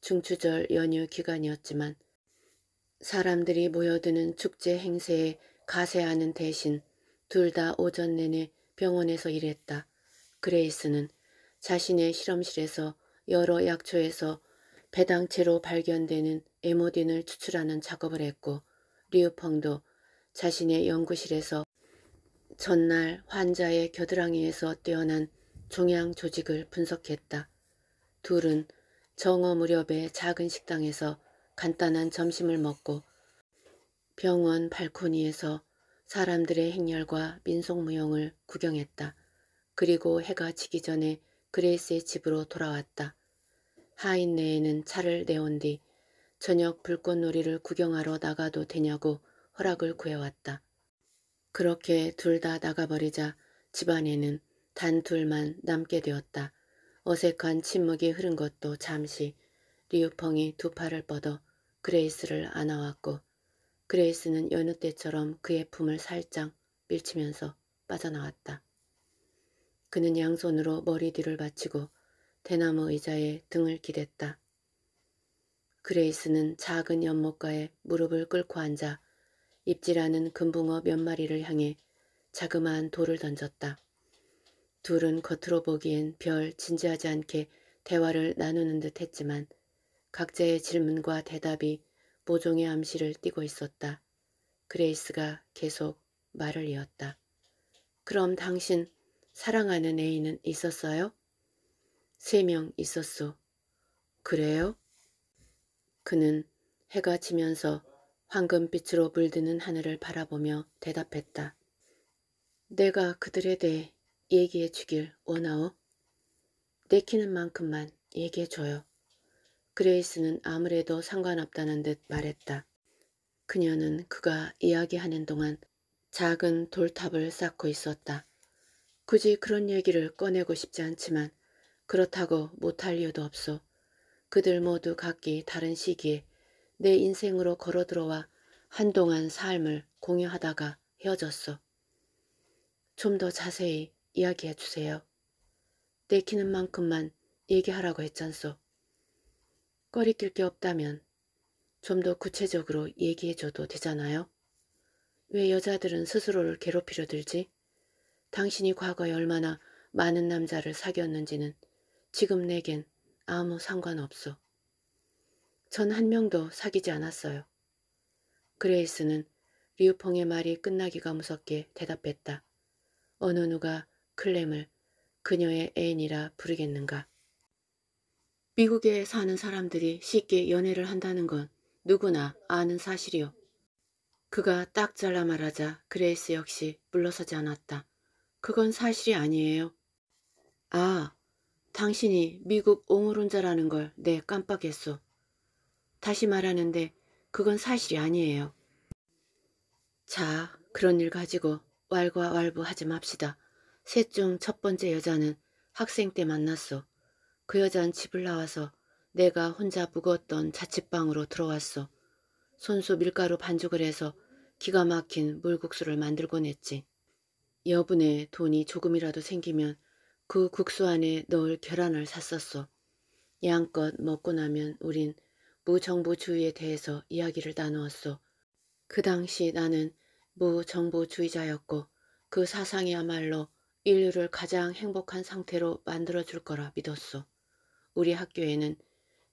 중추절 연휴 기간이었지만 사람들이 모여드는 축제 행사에 가세하는 대신 둘 다 오전 내내 병원에서 일했다. 그레이스는 자신의 실험실에서 여러 약초에서 배당체로 발견되는 에모딘을 추출하는 작업을 했고 리우펑도 자신의 연구실에서 전날 환자의 겨드랑이에서 떼어난 종양 조직을 분석했다. 둘은 정오 무렵에 작은 식당에서 간단한 점심을 먹고 병원 발코니에서 사람들의 행렬과 민속무용을 구경했다. 그리고 해가 지기 전에 그레이스의 집으로 돌아왔다. 하인네에는 차를 내온 뒤 저녁 불꽃놀이를 구경하러 나가도 되냐고 허락을 구해왔다. 그렇게 둘 다 나가버리자 집안에는 단 둘만 남게 되었다. 어색한 침묵이 흐른 것도 잠시 리우펑이 두 팔을 뻗어 그레이스를 안아왔고 그레이스는 여느 때처럼 그의 품을 살짝 밀치면서 빠져나왔다. 그는 양손으로 머리 뒤를 받치고 대나무 의자에 등을 기댔다. 그레이스는 작은 연못가에 무릎을 꿇고 앉아 입질하는 금붕어 몇 마리를 향해 자그마한 돌을 던졌다. 둘은 겉으로 보기엔 별 진지하지 않게 대화를 나누는 듯 했지만 각자의 질문과 대답이 모종의 암시를 띠고 있었다. 그레이스가 계속 말을 이었다. 그럼 당신 사랑하는 애인은 있었어요? 세 명 있었소. 그래요? 그는 해가 지면서 황금빛으로 물드는 하늘을 바라보며 대답했다. 내가 그들에 대해 얘기해 주길 원하오? 내키는 만큼만 얘기해 줘요. 그레이스는 아무래도 상관없다는 듯 말했다. 그녀는 그가 이야기하는 동안 작은 돌탑을 쌓고 있었다. 굳이 그런 얘기를 꺼내고 싶지 않지만 그렇다고 못할 이유도 없어. 그들 모두 각기 다른 시기에 내 인생으로 걸어 들어와 한동안 삶을 공유하다가 헤어졌어. 좀 더 자세히 이야기해 주세요. 내키는 만큼만 얘기하라고 했잖소. 꺼리낄 게 없다면 좀 더 구체적으로 얘기해줘도 되잖아요. 왜 여자들은 스스로를 괴롭히려 들지? 당신이 과거에 얼마나 많은 남자를 사귀었는지는 지금 내겐 아무 상관없어. 전 한 명도 사귀지 않았어요. 그레이스는 리우펑의 말이 끝나기가 무섭게 대답했다. 어느 누가 클램을 그녀의 애인이라 부르겠는가. 미국에 사는 사람들이 쉽게 연애를 한다는 건 누구나 아는 사실이요. 그가 딱 잘라 말하자 그레이스 역시 물러서지 않았다. 그건 사실이 아니에요. 아, 당신이 미국 옹호론자라는 걸 내 깜빡했어. 다시 말하는데 그건 사실이 아니에요. 자, 그런 일 가지고 왈과 왈부하지 맙시다. 셋 중 첫 번째 여자는 학생 때 만났어. 그 여자는 집을 나와서 내가 혼자 묵었던 자취방으로 들어왔어. 손수 밀가루 반죽을 해서 기가 막힌 물국수를 만들곤 했지. 여분의 돈이 조금이라도 생기면 그 국수 안에 넣을 계란을 샀었어. 양껏 먹고 나면 우린 무정부주의에 대해서 이야기를 나누었소. 그 당시 나는 무정부주의자였고 그 사상이야말로 인류를 가장 행복한 상태로 만들어줄 거라 믿었소. 우리 학교에는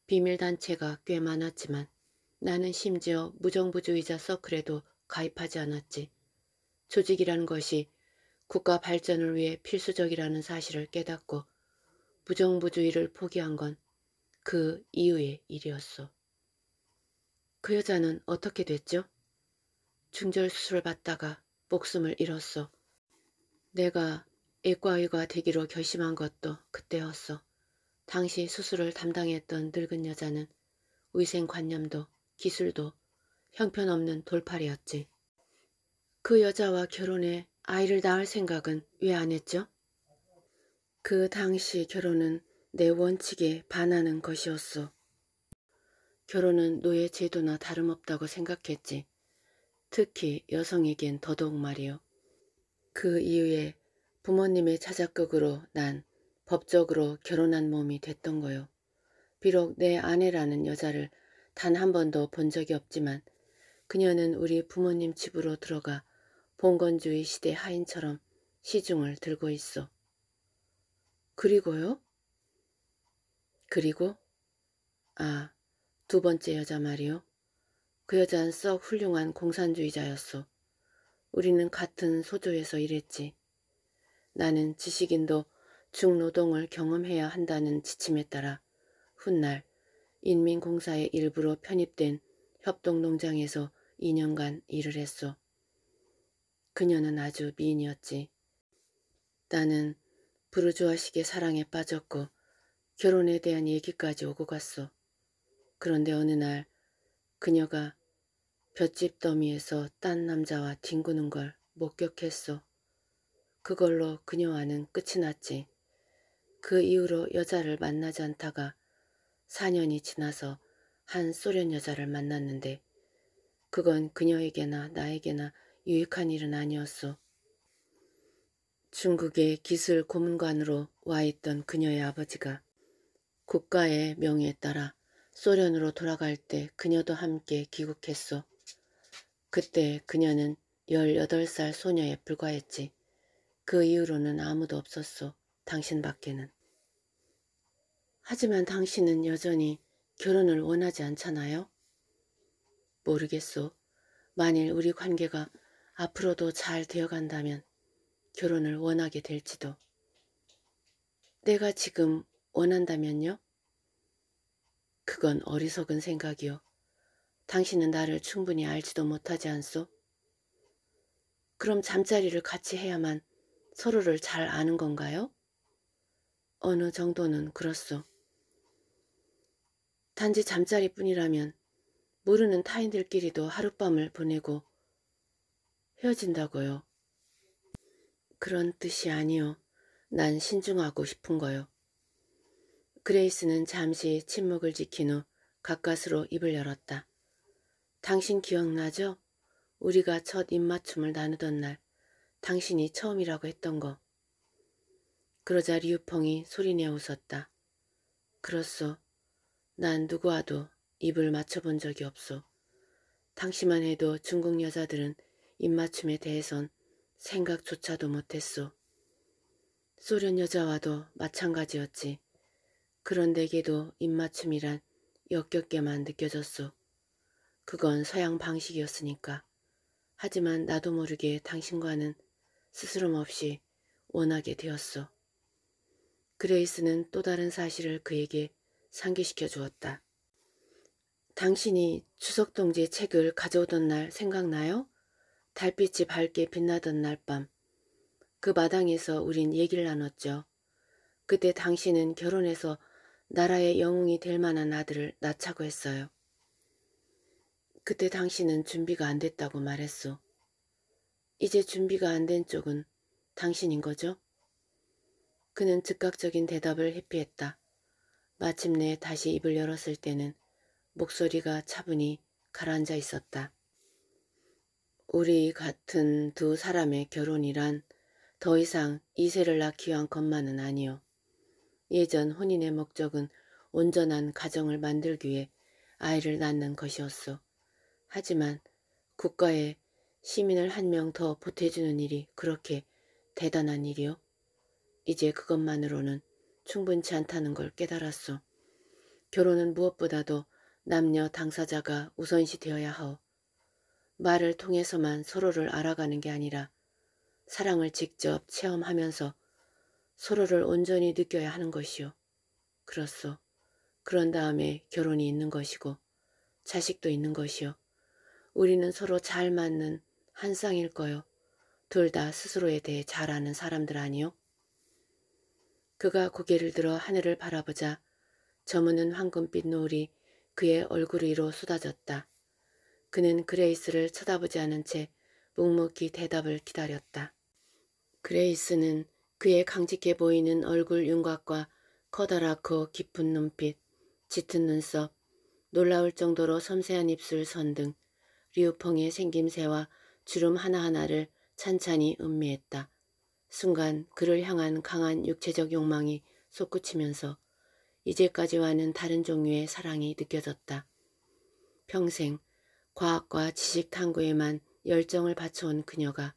비밀단체가 꽤 많았지만 나는 심지어 무정부주의자 서클에도 가입하지 않았지. 조직이라는 것이 국가 발전을 위해 필수적이라는 사실을 깨닫고 무정부주의를 포기한 건 그 이후의 일이었어. 그 여자는 어떻게 됐죠? 중절 수술을 받다가 목숨을 잃었어. 내가 애과의가 되기로 결심한 것도 그때였어. 당시 수술을 담당했던 늙은 여자는 위생관념도 기술도 형편없는 돌팔이었지. 그 여자와 결혼해 아이를 낳을 생각은 왜 안 했죠? 그 당시 결혼은 내 원칙에 반하는 것이었어. 결혼은 노예 제도나 다름없다고 생각했지. 특히 여성에겐 더더욱 말이요. 그 이후에 부모님의 자작극으로 난 법적으로 결혼한 몸이 됐던 거요. 비록 내 아내라는 여자를 단 한 번도 본 적이 없지만 그녀는 우리 부모님 집으로 들어가 봉건주의 시대 하인처럼 시중을 들고 있어. 그리고요? 그리고? 아, 두 번째 여자 말이요. 그 여자는 썩 훌륭한 공산주의자였어. 우리는 같은 소조에서 일했지. 나는 지식인도 중노동을 경험해야 한다는 지침에 따라 훗날 인민공사의 일부로 편입된 협동농장에서 2년간 일을 했어. 그녀는 아주 미인이었지. 나는 부르주아식의 사랑에 빠졌고 결혼에 대한 얘기까지 오고 갔어. 그런데 어느 날 그녀가 볏짚 더미에서 딴 남자와 뒹구는 걸 목격했어. 그걸로 그녀와는 끝이 났지. 그 이후로 여자를 만나지 않다가 4년이 지나서 한 소련 여자를 만났는데 그건 그녀에게나 나에게나 유익한 일은 아니었어. 중국의 기술 고문관으로 와 있던 그녀의 아버지가 국가의 명예에 따라 소련으로 돌아갈 때 그녀도 함께 귀국했어. 그때 그녀는 18살 소녀에 불과했지. 그 이후로는 아무도 없었어. 당신 밖에는. 하지만 당신은 여전히 결혼을 원하지 않잖아요? 모르겠소. 만일 우리 관계가 앞으로도 잘 되어간다면 결혼을 원하게 될지도. 내가 지금 원한다면요? 그건 어리석은 생각이요. 당신은 나를 충분히 알지도 못하지 않소? 그럼 잠자리를 같이 해야만 서로를 잘 아는 건가요? 어느 정도는 그렇소. 단지 잠자리뿐이라면 모르는 타인들끼리도 하룻밤을 보내고 헤어진다고요. 그런 뜻이 아니요. 난 신중하고 싶은 거요. 그레이스는 잠시 침묵을 지킨 후 가까스로 입을 열었다. 당신 기억나죠? 우리가 첫 입맞춤을 나누던 날 당신이 처음이라고 했던 거. 그러자 리우펑이 소리내어 웃었다. 그렇소. 난 누구와도 입을 맞춰본 적이 없소. 당시만 해도 중국 여자들은 입맞춤에 대해선 생각조차도 못했소. 소련 여자와도 마찬가지였지. 그런데게도 입맞춤이란 역겹게만 느껴졌소. 그건 서양 방식이었으니까. 하지만 나도 모르게 당신과는 스스럼 없이 원하게 되었소. 그레이스는 또 다른 사실을 그에게 상기시켜 주었다. 당신이 추석동지 책을 가져오던 날 생각나요? 달빛이 밝게 빛나던 날 밤. 그 마당에서 우린 얘기를 나눴죠. 그때 당신은 결혼해서 나라의 영웅이 될 만한 아들을 낳자고 했어요. 그때 당신은 준비가 안 됐다고 말했소. 이제 준비가 안 된 쪽은 당신인 거죠? 그는 즉각적인 대답을 회피했다. 마침내 다시 입을 열었을 때는 목소리가 차분히 가라앉아 있었다. 우리 같은 두 사람의 결혼이란 더 이상 이세를 낳기 위한 것만은 아니요. 예전 혼인의 목적은 온전한 가정을 만들기 위해 아이를 낳는 것이었소. 하지만 국가에 시민을 한 명 더 보태주는 일이 그렇게 대단한 일이요? 이제 그것만으로는 충분치 않다는 걸 깨달았소. 결혼은 무엇보다도 남녀 당사자가 우선시 되어야 하오. 말을 통해서만 서로를 알아가는 게 아니라 사랑을 직접 체험하면서 서로를 온전히 느껴야 하는 것이요. 그렇소. 그런 다음에 결혼이 있는 것이고 자식도 있는 것이요. 우리는 서로 잘 맞는 한 쌍일 거요. 둘 다 스스로에 대해 잘 아는 사람들 아니요? 그가 고개를 들어 하늘을 바라보자 저무는 황금빛 노을이 그의 얼굴 위로 쏟아졌다. 그는 그레이스를 쳐다보지 않은 채 묵묵히 대답을 기다렸다. 그레이스는 그의 강직해 보이는 얼굴 윤곽과 커다랗고 깊은 눈빛, 짙은 눈썹, 놀라울 정도로 섬세한 입술 선 등, 리우펑의 생김새와 주름 하나하나를 찬찬히 음미했다. 순간 그를 향한 강한 육체적 욕망이 솟구치면서 이제까지와는 다른 종류의 사랑이 느껴졌다. 평생 과학과 지식 탐구에만 열정을 바쳐온 그녀가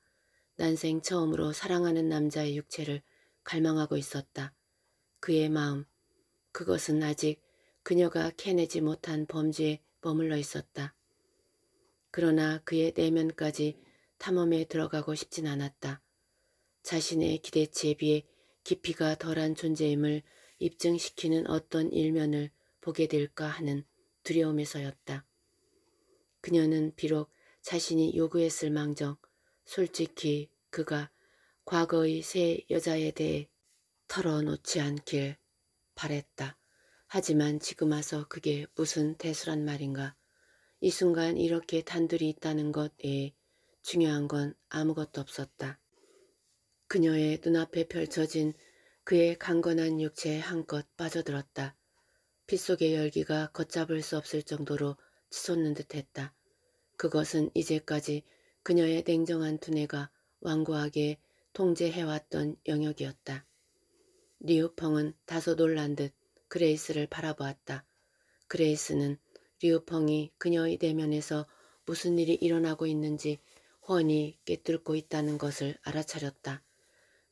난생 처음으로 사랑하는 남자의 육체를 갈망하고 있었다. 그의 마음, 그것은 아직 그녀가 캐내지 못한 범죄에 머물러 있었다. 그러나 그의 내면까지 탐험에 들어가고 싶진 않았다. 자신의 기대치에 비해 깊이가 덜한 존재임을 입증시키는 어떤 일면을 보게 될까 하는 두려움에서였다. 그녀는 비록 자신이 요구했을 망정 솔직히 그가 과거의 새 여자에 대해 털어놓지 않길 바랬다. 하지만 지금 와서 그게 무슨 대수란 말인가. 이 순간 이렇게 단둘이 있다는 것에 중요한 건 아무것도 없었다. 그녀의 눈앞에 펼쳐진 그의 강건한 육체에 한껏 빠져들었다. 핏속의 열기가 걷잡을 수 없을 정도로 치솟는 듯했다. 그것은 이제까지 그녀의 냉정한 두뇌가 완고하게 통제해왔던 영역이었다. 리우펑은 다소 놀란 듯 그레이스를 바라보았다. 그레이스는 리우펑이 그녀의 내면에서 무슨 일이 일어나고 있는지 훤히 꿰뚫고 있다는 것을 알아차렸다.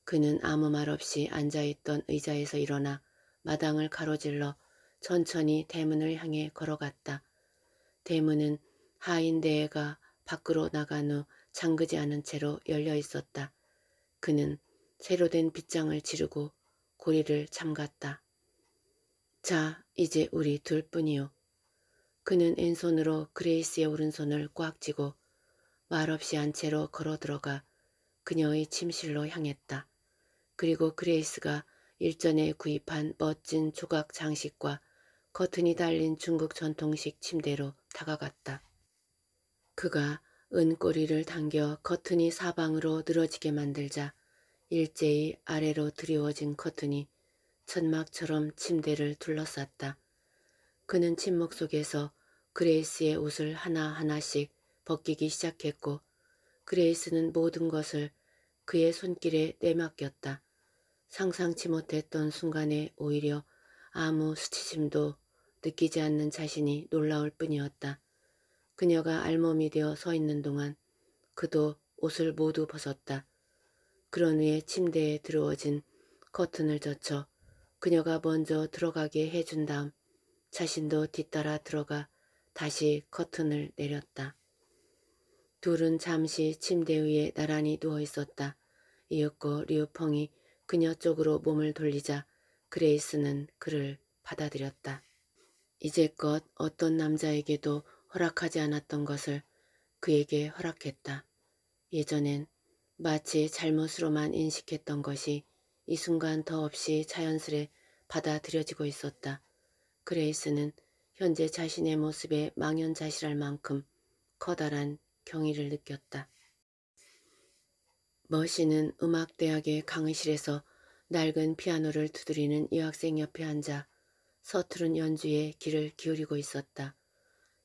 그는 아무 말 없이 앉아있던 의자에서 일어나 마당을 가로질러 천천히 대문을 향해 걸어갔다. 대문은 하인대회가 밖으로 나간 후 잠그지 않은 채로 열려 있었다. 그는 새로 된 빗장을 지르고 고리를 잠갔다. 자, 이제 우리 둘뿐이요. 그는 왼손으로 그레이스의 오른손을 꽉 쥐고 말없이 안채로 걸어 들어가 그녀의 침실로 향했다. 그리고 그레이스가 일전에 구입한 멋진 조각 장식과 커튼이 달린 중국 전통식 침대로 다가갔다. 그가 은고리를 당겨 커튼이 사방으로 늘어지게 만들자 일제히 아래로 드리워진 커튼이 천막처럼 침대를 둘러쌌다. 그는 침묵 속에서 그레이스의 옷을 하나하나씩 벗기기 시작했고 그레이스는 모든 것을 그의 손길에 내맡겼다. 상상치 못했던 순간에 오히려 아무 수치심도 느끼지 않는 자신이 놀라울 뿐이었다. 그녀가 알몸이 되어 서 있는 동안 그도 옷을 모두 벗었다. 그런 후에 침대에 들어워진 커튼을 젖혀 그녀가 먼저 들어가게 해준 다음 자신도 뒤따라 들어가 다시 커튼을 내렸다. 둘은 잠시 침대 위에 나란히 누워 있었다. 이윽고 리우펑이 그녀 쪽으로 몸을 돌리자 그레이스는 그를 받아들였다. 이제껏 어떤 남자에게도 허락하지 않았던 것을 그에게 허락했다. 예전엔 마치 잘못으로만 인식했던 것이 이 순간 더없이 자연스레 받아들여지고 있었다. 그레이스는 현재 자신의 모습에 망연자실할 만큼 커다란 경의를 느꼈다. 머시는 음악대학의 강의실에서 낡은 피아노를 두드리는 여학생 옆에 앉아 서투른 연주에 귀를 기울이고 있었다.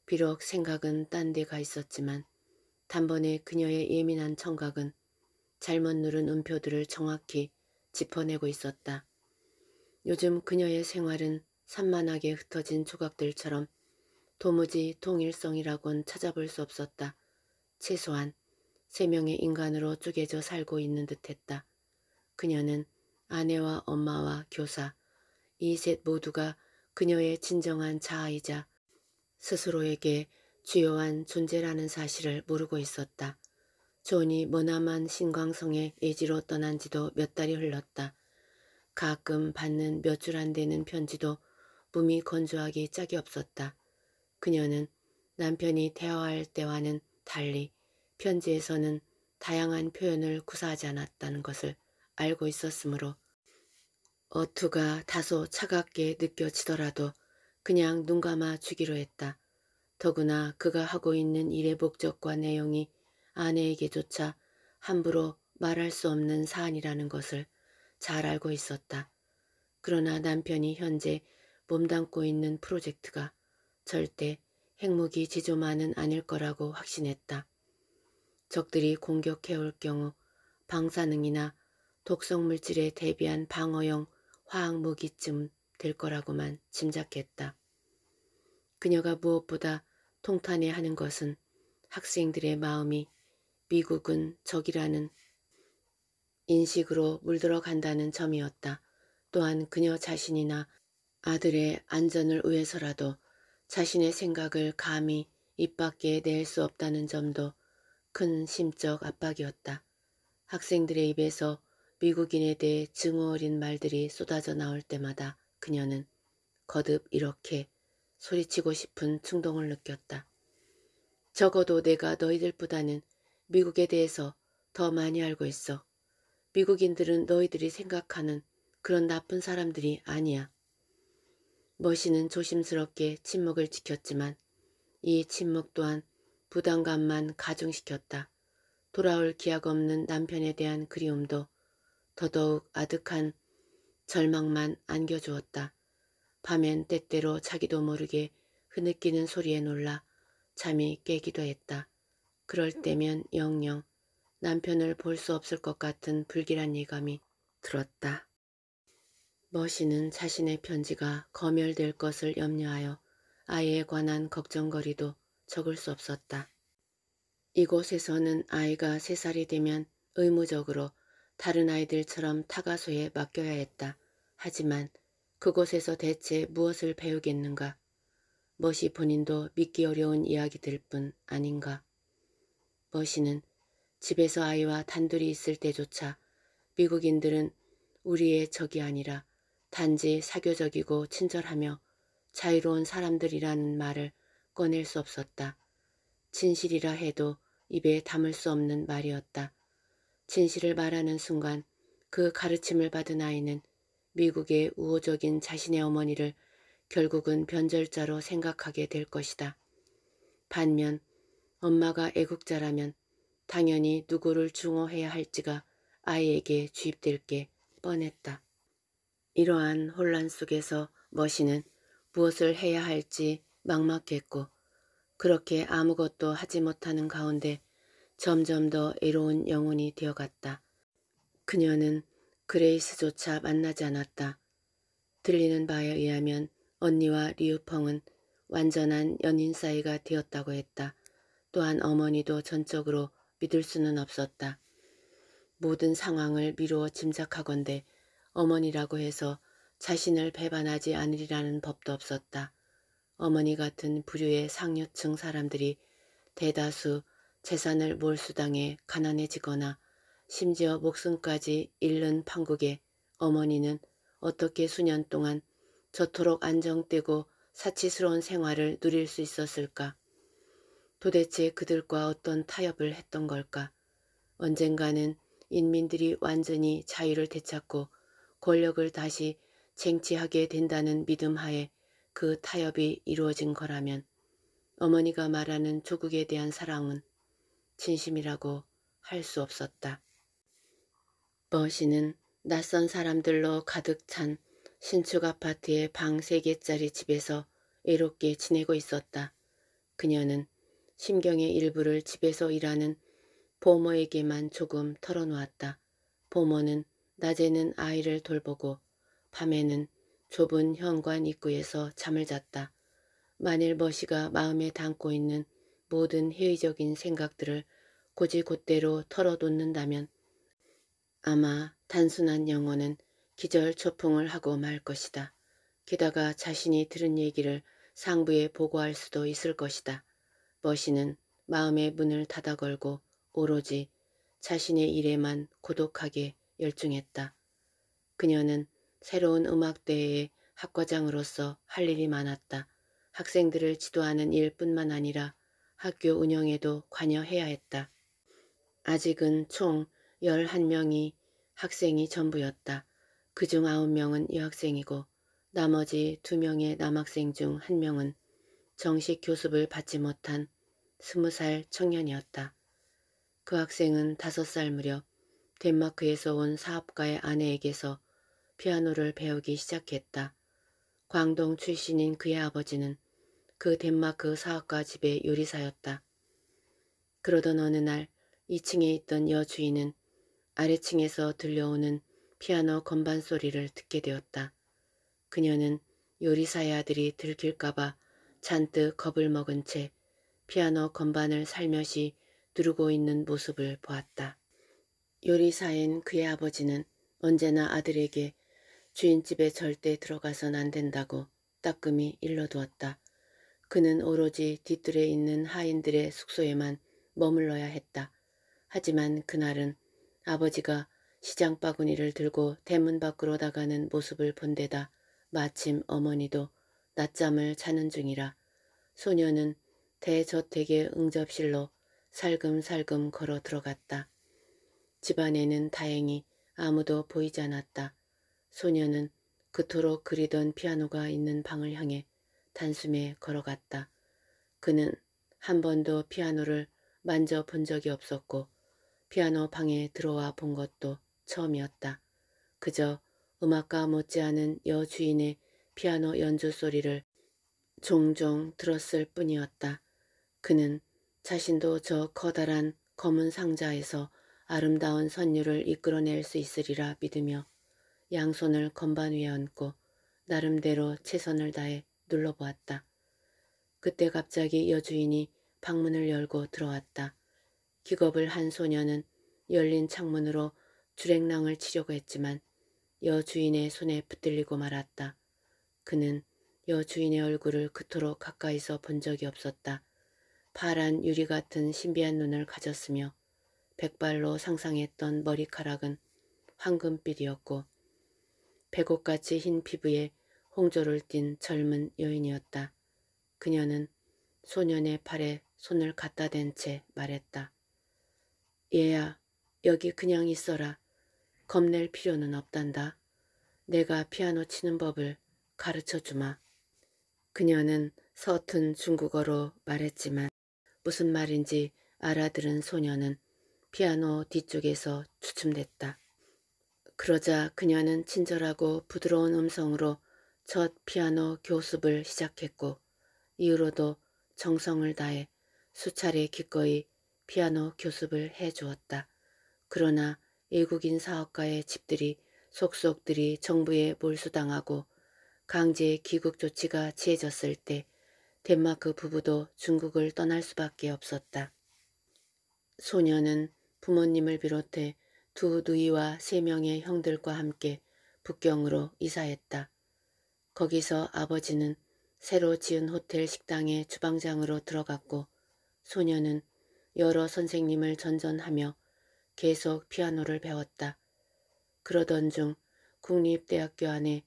비록 생각은 딴 데가 있었지만 단번에 그녀의 예민한 청각은 잘못 누른 음표들을 정확히 짚어내고 있었다. 요즘 그녀의 생활은 산만하게 흩어진 조각들처럼 도무지 통일성이라곤 찾아볼 수 없었다. 최소한 세 명의 인간으로 쪼개져 살고 있는 듯했다. 그녀는 아내와 엄마와 교사, 이 셋 모두가 그녀의 진정한 자아이자 스스로에게 주요한 존재라는 사실을 모르고 있었다. 존이 머나먼 신강성의 오지로 떠난 지도 몇 달이 흘렀다. 가끔 받는 몇 줄 안 되는 편지도 몹시 건조하기 짝이 없었다. 그녀는 남편이 대화할 때와는 달리 편지에서는 다양한 표현을 구사하지 않았다는 것을 알고 있었으므로 어투가 다소 차갑게 느껴지더라도 그냥 눈 감아 주기로 했다. 더구나 그가 하고 있는 일의 목적과 내용이 아내에게조차 함부로 말할 수 없는 사안이라는 것을 잘 알고 있었다. 그러나 남편이 현재 몸담고 있는 프로젝트가 절대 핵무기 지조만은 아닐 거라고 확신했다. 적들이 공격해올 경우 방사능이나 독성 물질에 대비한 방어용 화학무기쯤 될 거라고만 짐작했다. 그녀가 무엇보다 통탄해하는 것은 학생들의 마음이 미국은 적이라는 인식으로 물들어 간다는 점이었다. 또한 그녀 자신이나 아들의 안전을 위해서라도 자신의 생각을 감히 입 밖에 낼 수 없다는 점도 큰 심적 압박이었다. 학생들의 입에서 미국인에 대해 증오 어린 말들이 쏟아져 나올 때마다 그녀는 거듭 이렇게 소리치고 싶은 충동을 느꼈다. 적어도 내가 너희들보다는 미국에 대해서 더 많이 알고 있어. 미국인들은 너희들이 생각하는 그런 나쁜 사람들이 아니야. 머시는 조심스럽게 침묵을 지켰지만 이 침묵 또한 부담감만 가중시켰다. 돌아올 기약 없는 남편에 대한 그리움도 더더욱 아득한 절망만 안겨주었다. 밤엔 때때로 자기도 모르게 흐느끼는 소리에 놀라 잠이 깨기도 했다. 그럴 때면 영영 남편을 볼 수 없을 것 같은 불길한 예감이 들었다. 머시는 자신의 편지가 검열될 것을 염려하여 아이에 관한 걱정거리도 적을 수 없었다. 이곳에서는 아이가 세 살이 되면 의무적으로 다른 아이들처럼 타가소에 맡겨야 했다. 하지만 그곳에서 대체 무엇을 배우겠는가? 머시 본인도 믿기 어려운 이야기들 뿐 아닌가? 머시는 집에서 아이와 단둘이 있을 때조차 미국인들은 우리의 적이 아니라 단지 사교적이고 친절하며 자유로운 사람들이라는 말을 꺼낼 수 없었다. 진실이라 해도 입에 담을 수 없는 말이었다. 진실을 말하는 순간 그 가르침을 받은 아이는 미국의 우호적인 자신의 어머니를 결국은 변절자로 생각하게 될 것이다. 반면 엄마가 애국자라면 당연히 누구를 중호해야 할지가 아이에게 주입될 게 뻔했다. 이러한 혼란 속에서 머시는 무엇을 해야 할지 막막했고 그렇게 아무것도 하지 못하는 가운데 점점 더 애로운 영혼이 되어갔다. 그녀는 그레이스조차 만나지 않았다. 들리는 바에 의하면 언니와 리우펑은 완전한 연인 사이가 되었다고 했다. 또한 어머니도 전적으로 믿을 수는 없었다. 모든 상황을 미루어 짐작하건대 어머니라고 해서 자신을 배반하지 않으리라는 법도 없었다. 어머니 같은 부류의 상류층 사람들이 대다수 재산을 몰수당해 가난해지거나 심지어 목숨까지 잃는 판국에 어머니는 어떻게 수년 동안 저토록 안정되고 사치스러운 생활을 누릴 수 있었을까? 도대체 그들과 어떤 타협을 했던 걸까? 언젠가는 인민들이 완전히 자유를 되찾고 권력을 다시 쟁취하게 된다는 믿음 하에 그 타협이 이루어진 거라면 어머니가 말하는 조국에 대한 사랑은 진심이라고 할 수 없었다. 머시는 낯선 사람들로 가득 찬 신축 아파트의 방 3개짜리 집에서 외롭게 지내고 있었다. 그녀는 심경의 일부를 집에서 일하는 보모에게만 조금 털어놓았다. 보모는 낮에는 아이를 돌보고 밤에는 좁은 현관 입구에서 잠을 잤다. 만일 머시가 마음에 담고 있는 모든 회의적인 생각들을 고지곧대로 털어놓는다면 아마 단순한 영혼은 기절초풍을 하고 말 것이다. 게다가 자신이 들은 얘기를 상부에 보고할 수도 있을 것이다. 머시는 마음의 문을 닫아 걸고 오로지 자신의 일에만 고독하게 열중했다. 그녀는 새로운 음악대회의 학과장으로서 할 일이 많았다. 학생들을 지도하는 일뿐만 아니라 학교 운영에도 관여해야 했다. 아직은 총 11명이 학생이 전부였다. 그중 9명은 여학생이고 나머지 2명의 남학생 중 1명은 정식 교습을 받지 못한 20살 청년이었다. 그 학생은 5살 무렵 덴마크에서 온 사업가의 아내에게서 피아노를 배우기 시작했다. 광동 출신인 그의 아버지는 그 덴마크 사업가 집의 요리사였다. 그러던 어느 날 2층에 있던 여주인은 아래층에서 들려오는 피아노 건반 소리를 듣게 되었다. 그녀는 요리사의 아들이 들킬까봐 잔뜩 겁을 먹은 채 피아노 건반을 살며시 누르고 있는 모습을 보았다. 요리사인 그의 아버지는 언제나 아들에게 주인집에 절대 들어가선 안 된다고 따끔히 일러두었다. 그는 오로지 뒤뜰에 있는 하인들의 숙소에만 머물러야 했다. 하지만 그날은 아버지가 시장 바구니를 들고 대문 밖으로 나가는 모습을 본 데다 마침 어머니도 낮잠을 자는 중이라 소녀는 대저택의 응접실로 살금살금 걸어 들어갔다. 집안에는 다행히 아무도 보이지 않았다. 소녀는 그토록 그리던 피아노가 있는 방을 향해 단숨에 걸어갔다. 그는 한 번도 피아노를 만져본 적이 없었고 피아노 방에 들어와 본 것도 처음이었다. 그저 음악가 못지않은 여주인의 피아노 연주 소리를 종종 들었을 뿐이었다. 그는 자신도 저 커다란 검은 상자에서 아름다운 선율을 이끌어낼 수 있으리라 믿으며 양손을 건반 위에 얹고 나름대로 최선을 다해 눌러보았다. 그때 갑자기 여주인이 방문을 열고 들어왔다. 기겁을 한 소녀는 열린 창문으로 주랭랑을 치려고 했지만 여주인의 손에 붙들리고 말았다. 그는 여주인의 얼굴을 그토록 가까이서 본 적이 없었다. 파란 유리 같은 신비한 눈을 가졌으며 백발로 상상했던 머리카락은 황금빛이었고 백옥같이 흰 피부에 홍조를 띤 젊은 여인이었다. 그녀는 소년의 팔에 손을 갖다 댄 채 말했다. 얘야 여기 그냥 있어라. 겁낼 필요는 없단다. 내가 피아노 치는 법을 가르쳐 주마. 그녀는 서툰 중국어로 말했지만 무슨 말인지 알아들은 소녀는 피아노 뒤쪽에서 주춤댔다. 그러자 그녀는 친절하고 부드러운 음성으로 첫 피아노 교습을 시작했고 이후로도 정성을 다해 수차례 기꺼이 피아노 교습을 해주었다. 그러나 외국인 사업가의 집들이 속속들이 정부에 몰수당하고 강제 귀국 조치가 취해졌을 때 덴마크 부부도 중국을 떠날 수밖에 없었다. 소녀는 부모님을 비롯해 두 누이와 세 명의 형들과 함께 북경으로 이사했다. 거기서 아버지는 새로 지은 호텔 식당의 주방장으로 들어갔고 소녀는 여러 선생님을 전전하며 계속 피아노를 배웠다. 그러던 중 국립대학교 안에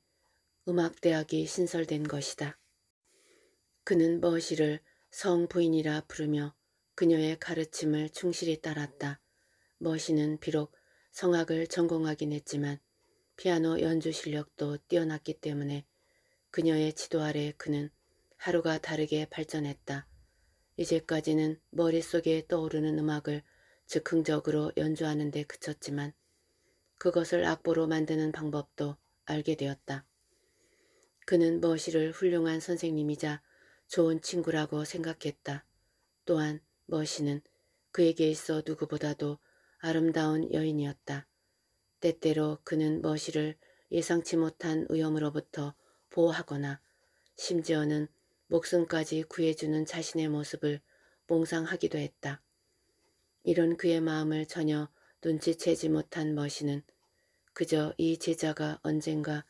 음악대학이 신설된 것이다. 그는 머시를 성부인이라 부르며 그녀의 가르침을 충실히 따랐다. 머시는 비록 성악을 전공하긴 했지만 피아노 연주 실력도 뛰어났기 때문에 그녀의 지도 아래 그는 하루가 다르게 발전했다. 이제까지는 머릿속에 떠오르는 음악을 즉흥적으로 연주하는 데 그쳤지만 그것을 악보로 만드는 방법도 알게 되었다. 그는 머시를 훌륭한 선생님이자 좋은 친구라고 생각했다. 또한 머시는 그에게 있어 누구보다도 아름다운 여인이었다. 때때로 그는 머시를 예상치 못한 위험으로부터 보호하거나 심지어는 목숨까지 구해주는 자신의 모습을 몽상하기도 했다. 이런 그의 마음을 전혀 눈치채지 못한 머시는 그저 이 제자가 언젠가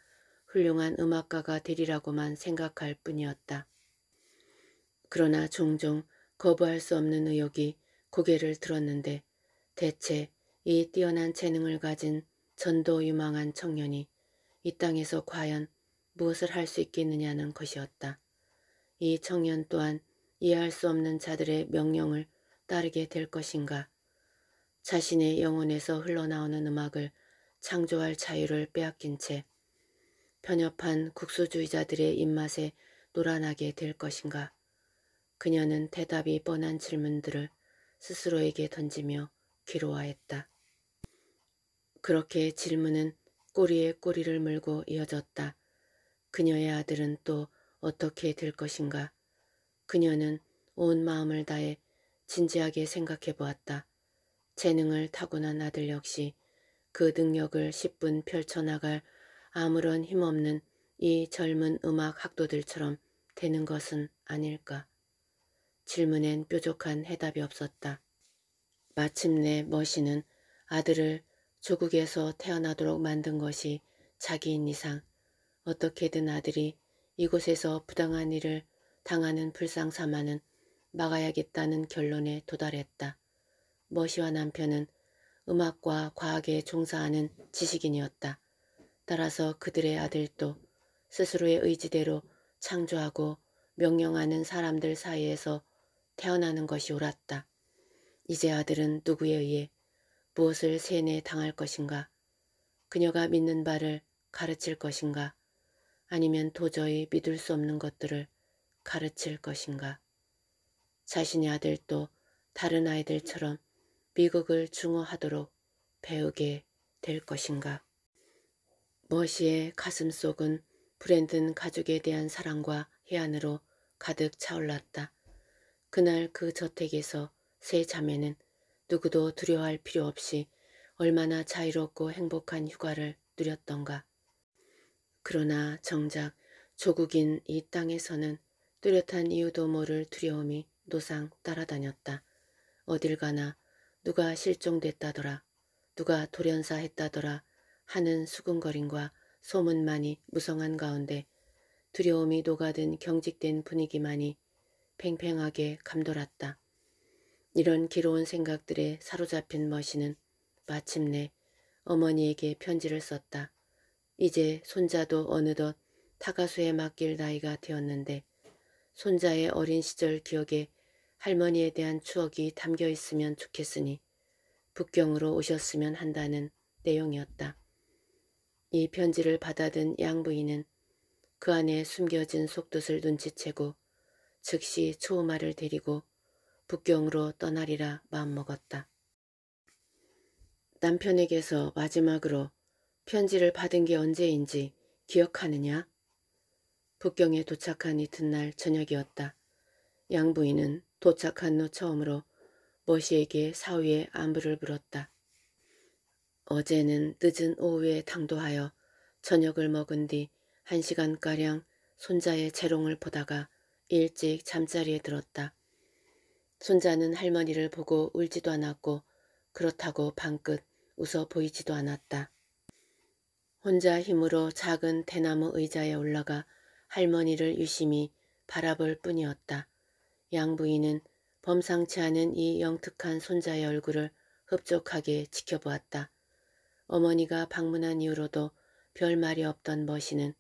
훌륭한 음악가가 되리라고만 생각할 뿐이었다. 그러나 종종 거부할 수 없는 의욕이 고개를 들었는데 대체 이 뛰어난 재능을 가진 전도 유망한 청년이 이 땅에서 과연 무엇을 할 수 있겠느냐는 것이었다. 이 청년 또한 이해할 수 없는 자들의 명령을 따르게 될 것인가. 자신의 영혼에서 흘러나오는 음악을 창조할 자유를 빼앗긴 채 편협한 국수주의자들의 입맛에 놀아나게 될 것인가. 그녀는 대답이 뻔한 질문들을 스스로에게 던지며 괴로워했다. 그렇게 질문은 꼬리에 꼬리를 물고 이어졌다. 그녀의 아들은 또 어떻게 될 것인가. 그녀는 온 마음을 다해 진지하게 생각해 보았다. 재능을 타고난 아들 역시 그 능력을 10분 펼쳐나갈 아무런 힘없는 이 젊은 음악 학도들처럼 되는 것은 아닐까. 질문엔 뾰족한 해답이 없었다. 마침내 머시는 아들을 조국에서 태어나도록 만든 것이 자기인 이상 어떻게든 아들이 이곳에서 부당한 일을 당하는 불상사만은 막아야겠다는 결론에 도달했다. 머시와 남편은 음악과 과학에 종사하는 지식인이었다. 따라서 그들의 아들도 스스로의 의지대로 창조하고 명령하는 사람들 사이에서 태어나는 것이 옳았다. 이제 아들은 누구에 의해 무엇을 세뇌 당할 것인가? 그녀가 믿는 바를 가르칠 것인가? 아니면 도저히 믿을 수 없는 것들을 가르칠 것인가? 자신의 아들도 다른 아이들처럼 미국을 중어하도록 배우게 될 것인가? 머시의 가슴 속은 브랜든 가족에 대한 사랑과 해안으로 가득 차올랐다. 그날 그 저택에서 세 자매는 누구도 두려워할 필요 없이 얼마나 자유롭고 행복한 휴가를 누렸던가. 그러나 정작 조국인 이 땅에서는 뚜렷한 이유도 모를 두려움이 노상 따라다녔다. 어딜 가나 누가 실종됐다더라, 누가 돌연사 했다더라 하는 수군거림과 소문만이 무성한 가운데 두려움이 녹아든 경직된 분위기만이 팽팽하게 감돌았다. 이런 기로운 생각들에 사로잡힌 머시는 마침내 어머니에게 편지를 썼다. 이제 손자도 어느덧 타가수에 맡길 나이가 되었는데 손자의 어린 시절 기억에 할머니에 대한 추억이 담겨 있으면 좋겠으니 북경으로 오셨으면 한다는 내용이었다. 이 편지를 받아든 양부인은 그 안에 숨겨진 속뜻을 눈치채고 즉시 초음아를 데리고 북경으로 떠나리라 마음먹었다. 남편에게서 마지막으로 편지를 받은 게 언제인지 기억하느냐? 북경에 도착한 이튿날 저녁이었다. 양 부인은 도착한 후 처음으로 머시에게 사위의 안부를 물었다. 어제는 늦은 오후에 당도하여 저녁을 먹은 뒤 한 시간가량 손자의 재롱을 보다가 일찍 잠자리에 들었다. 손자는 할머니를 보고 울지도 않았고 그렇다고 방긋 웃어 보이지도 않았다. 혼자 힘으로 작은 대나무 의자에 올라가 할머니를 유심히 바라볼 뿐이었다. 양부인은 범상치 않은 이 영특한 손자의 얼굴을 흡족하게 지켜보았다. 어머니가 방문한 이후로도 별 말이 없던 머시는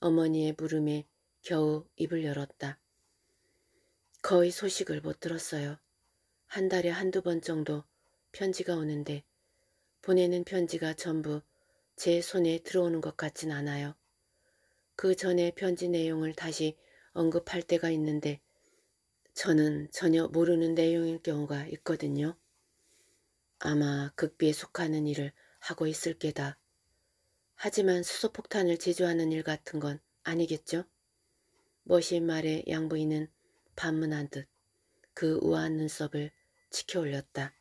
어머니의 물음에 겨우 입을 열었다. 거의 소식을 못 들었어요. 한 달에 한두 번 정도 편지가 오는데 보내는 편지가 전부 제 손에 들어오는 것 같진 않아요. 그 전에 편지 내용을 다시 언급할 때가 있는데 저는 전혀 모르는 내용일 경우가 있거든요. 아마 극비에 속하는 일을 하고 있을 게다. 하지만 수소폭탄을 제조하는 일 같은 건 아니겠죠? 머신 말에 양부인은 반문한 듯 그 우아한 눈썹을 치켜 올렸다.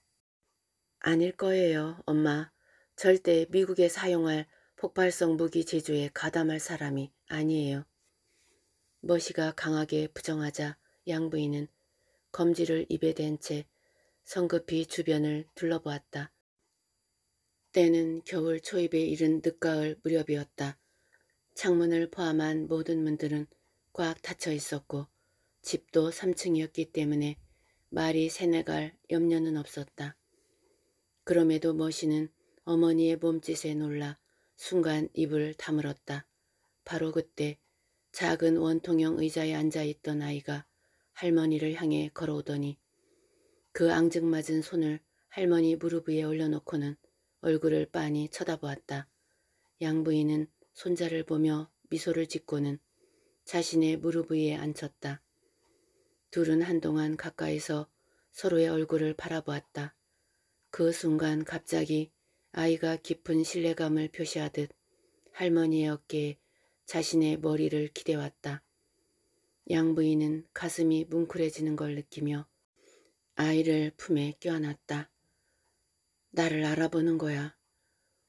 아닐 거예요, 엄마. 절대 미국에 사용할 폭발성 무기 제조에 가담할 사람이 아니에요. 머시가 강하게 부정하자 양부인은 검지를 입에 댄 채 성급히 주변을 둘러보았다. 때는 겨울 초입에 이른 늦가을 무렵이었다. 창문을 포함한 모든 문들은 꽉 닫혀 있었고 집도 3층이었기 때문에 말이 새내갈 염려는 없었다. 그럼에도 머시는 어머니의 몸짓에 놀라 순간 입을 다물었다. 바로 그때 작은 원통형 의자에 앉아있던 아이가 할머니를 향해 걸어오더니 그 앙증맞은 손을 할머니 무릎 위에 올려놓고는 얼굴을 빤히 쳐다보았다. 양부인은 손자를 보며 미소를 짓고는 자신의 무릎 위에 앉혔다. 둘은 한동안 가까이서 서로의 얼굴을 바라보았다. 그 순간 갑자기 아이가 깊은 신뢰감을 표시하듯 할머니의 어깨에 자신의 머리를 기대왔다. 양부인은 가슴이 뭉클해지는 걸 느끼며 아이를 품에 껴안았다. 나를 알아보는 거야.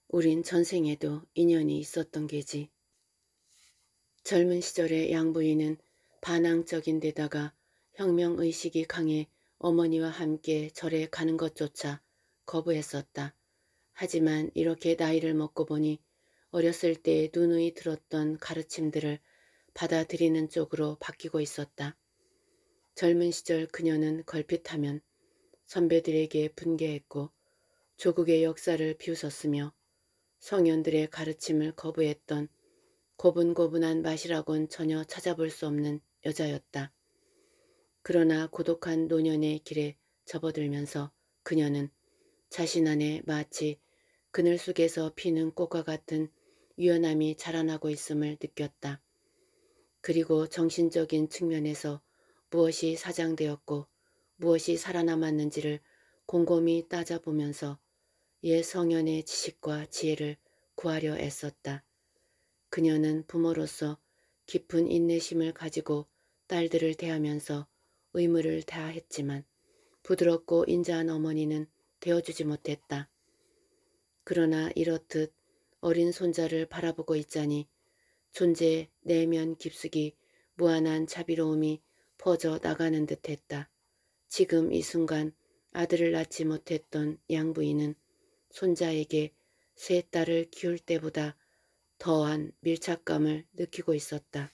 우린 전생에도 인연이 있었던 게지. 젊은 시절의 양부인은 반항적인 데다가 혁명의식이 강해 어머니와 함께 절에 가는 것조차 거부했었다. 하지만 이렇게 나이를 먹고 보니 어렸을 때 누누이 들었던 가르침들을 받아들이는 쪽으로 바뀌고 있었다. 젊은 시절 그녀는 걸핏하면 선배들에게 분개했고 조국의 역사를 비웃었으며 성현들의 가르침을 거부했던 고분고분한 맛이라곤 전혀 찾아볼 수 없는 여자였다. 그러나 고독한 노년의 길에 접어들면서 그녀는 자신 안에 마치 그늘 속에서 피는 꽃과 같은 유연함이 자라나고 있음을 느꼈다. 그리고 정신적인 측면에서 무엇이 사장되었고 무엇이 살아남았는지를 곰곰이 따져보면서 옛 성현의 지식과 지혜를 구하려 애썼다. 그녀는 부모로서 깊은 인내심을 가지고 딸들을 대하면서 의무를 다했지만 부드럽고 인자한 어머니는 되어주지 못했다. 그러나 이렇듯 어린 손자를 바라보고 있자니 존재의 내면 깊숙이 무한한 자비로움이 퍼져 나가는 듯했다. 지금 이 순간 아들을 낳지 못했던 양부인은 손자에게 세 딸을 키울 때보다 더한 밀착감을 느끼고 있었다.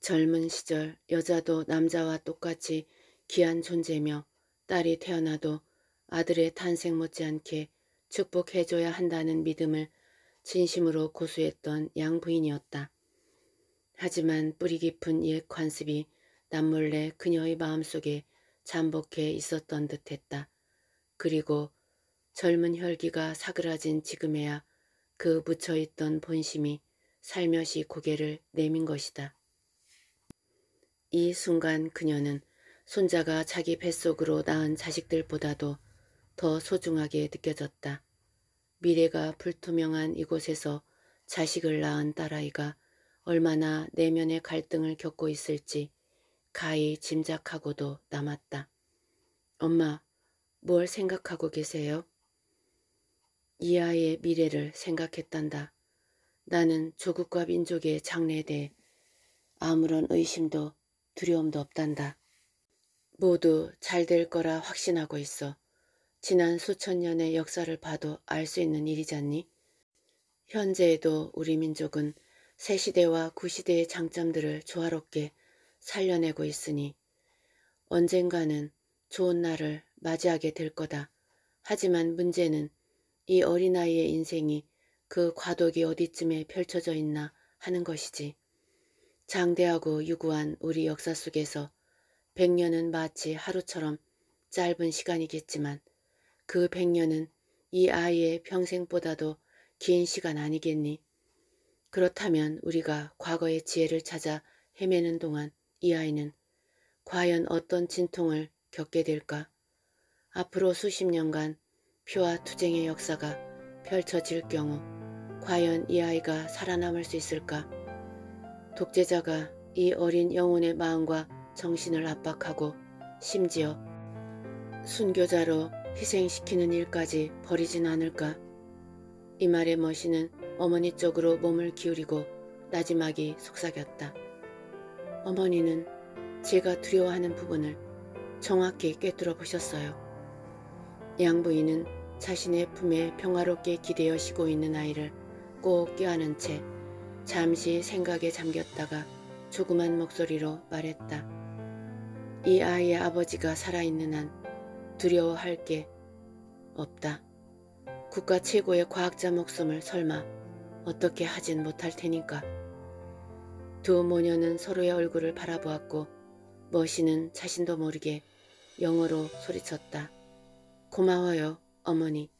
젊은 시절 여자도 남자와 똑같이 귀한 존재며 딸이 태어나도 아들의 탄생 못지않게 축복해줘야 한다는 믿음을 진심으로 고수했던 양 부인이었다. 하지만 뿌리 깊은 옛 관습이 남몰래 그녀의 마음속에 잠복해 있었던 듯했다. 그리고 젊은 혈기가 사그라진 지금에야 그 묻혀있던 본심이 살며시 고개를 내민 것이다. 이 순간 그녀는 손자가 자기 뱃속으로 낳은 자식들보다도 더 소중하게 느껴졌다. 미래가 불투명한 이곳에서 자식을 낳은 딸아이가 얼마나 내면의 갈등을 겪고 있을지 가히 짐작하고도 남았다. 엄마, 뭘 생각하고 계세요? 이 아이의 미래를 생각했단다. 나는 조국과 민족의 장래에 대해 아무런 의심도 두려움도 없단다. 모두 잘 될 거라 확신하고 있어. 지난 수천 년의 역사를 봐도 알 수 있는 일이잖니? 현재에도 우리 민족은 새 시대와 구시대의 장점들을 조화롭게 살려내고 있으니 언젠가는 좋은 날을 맞이하게 될 거다. 하지만 문제는 이 어린아이의 인생이 그 과도기 어디쯤에 펼쳐져 있나 하는 것이지. 장대하고 유구한 우리 역사 속에서 백년은 마치 하루처럼 짧은 시간이겠지만 그 백년은 이 아이의 평생보다도 긴 시간 아니겠니? 그렇다면 우리가 과거의 지혜를 찾아 헤매는 동안 이 아이는 과연 어떤 진통을 겪게 될까? 앞으로 수십 년간 피와 투쟁의 역사가 펼쳐질 경우 과연 이 아이가 살아남을 수 있을까? 독재자가 이 어린 영혼의 마음과 정신을 압박하고 심지어 순교자로 희생시키는 일까지 버리진 않을까? 이 말에 머시는 어머니 쪽으로 몸을 기울이고 나지막이 속삭였다. 어머니는 제가 두려워하는 부분을 정확히 꿰뚫어 보셨어요. 양부인은 자신의 품에 평화롭게 기대어 쉬고 있는 아이를 꼭 껴안은 채 잠시 생각에 잠겼다가 조그만 목소리로 말했다. 이 아이의 아버지가 살아있는 한 두려워할 게 없다. 국가 최고의 과학자 목숨을 설마 어떻게 하진 못할 테니까. 두 모녀는 서로의 얼굴을 바라보았고 머시는 자신도 모르게 영어로 소리쳤다. 고마워요, 어머니.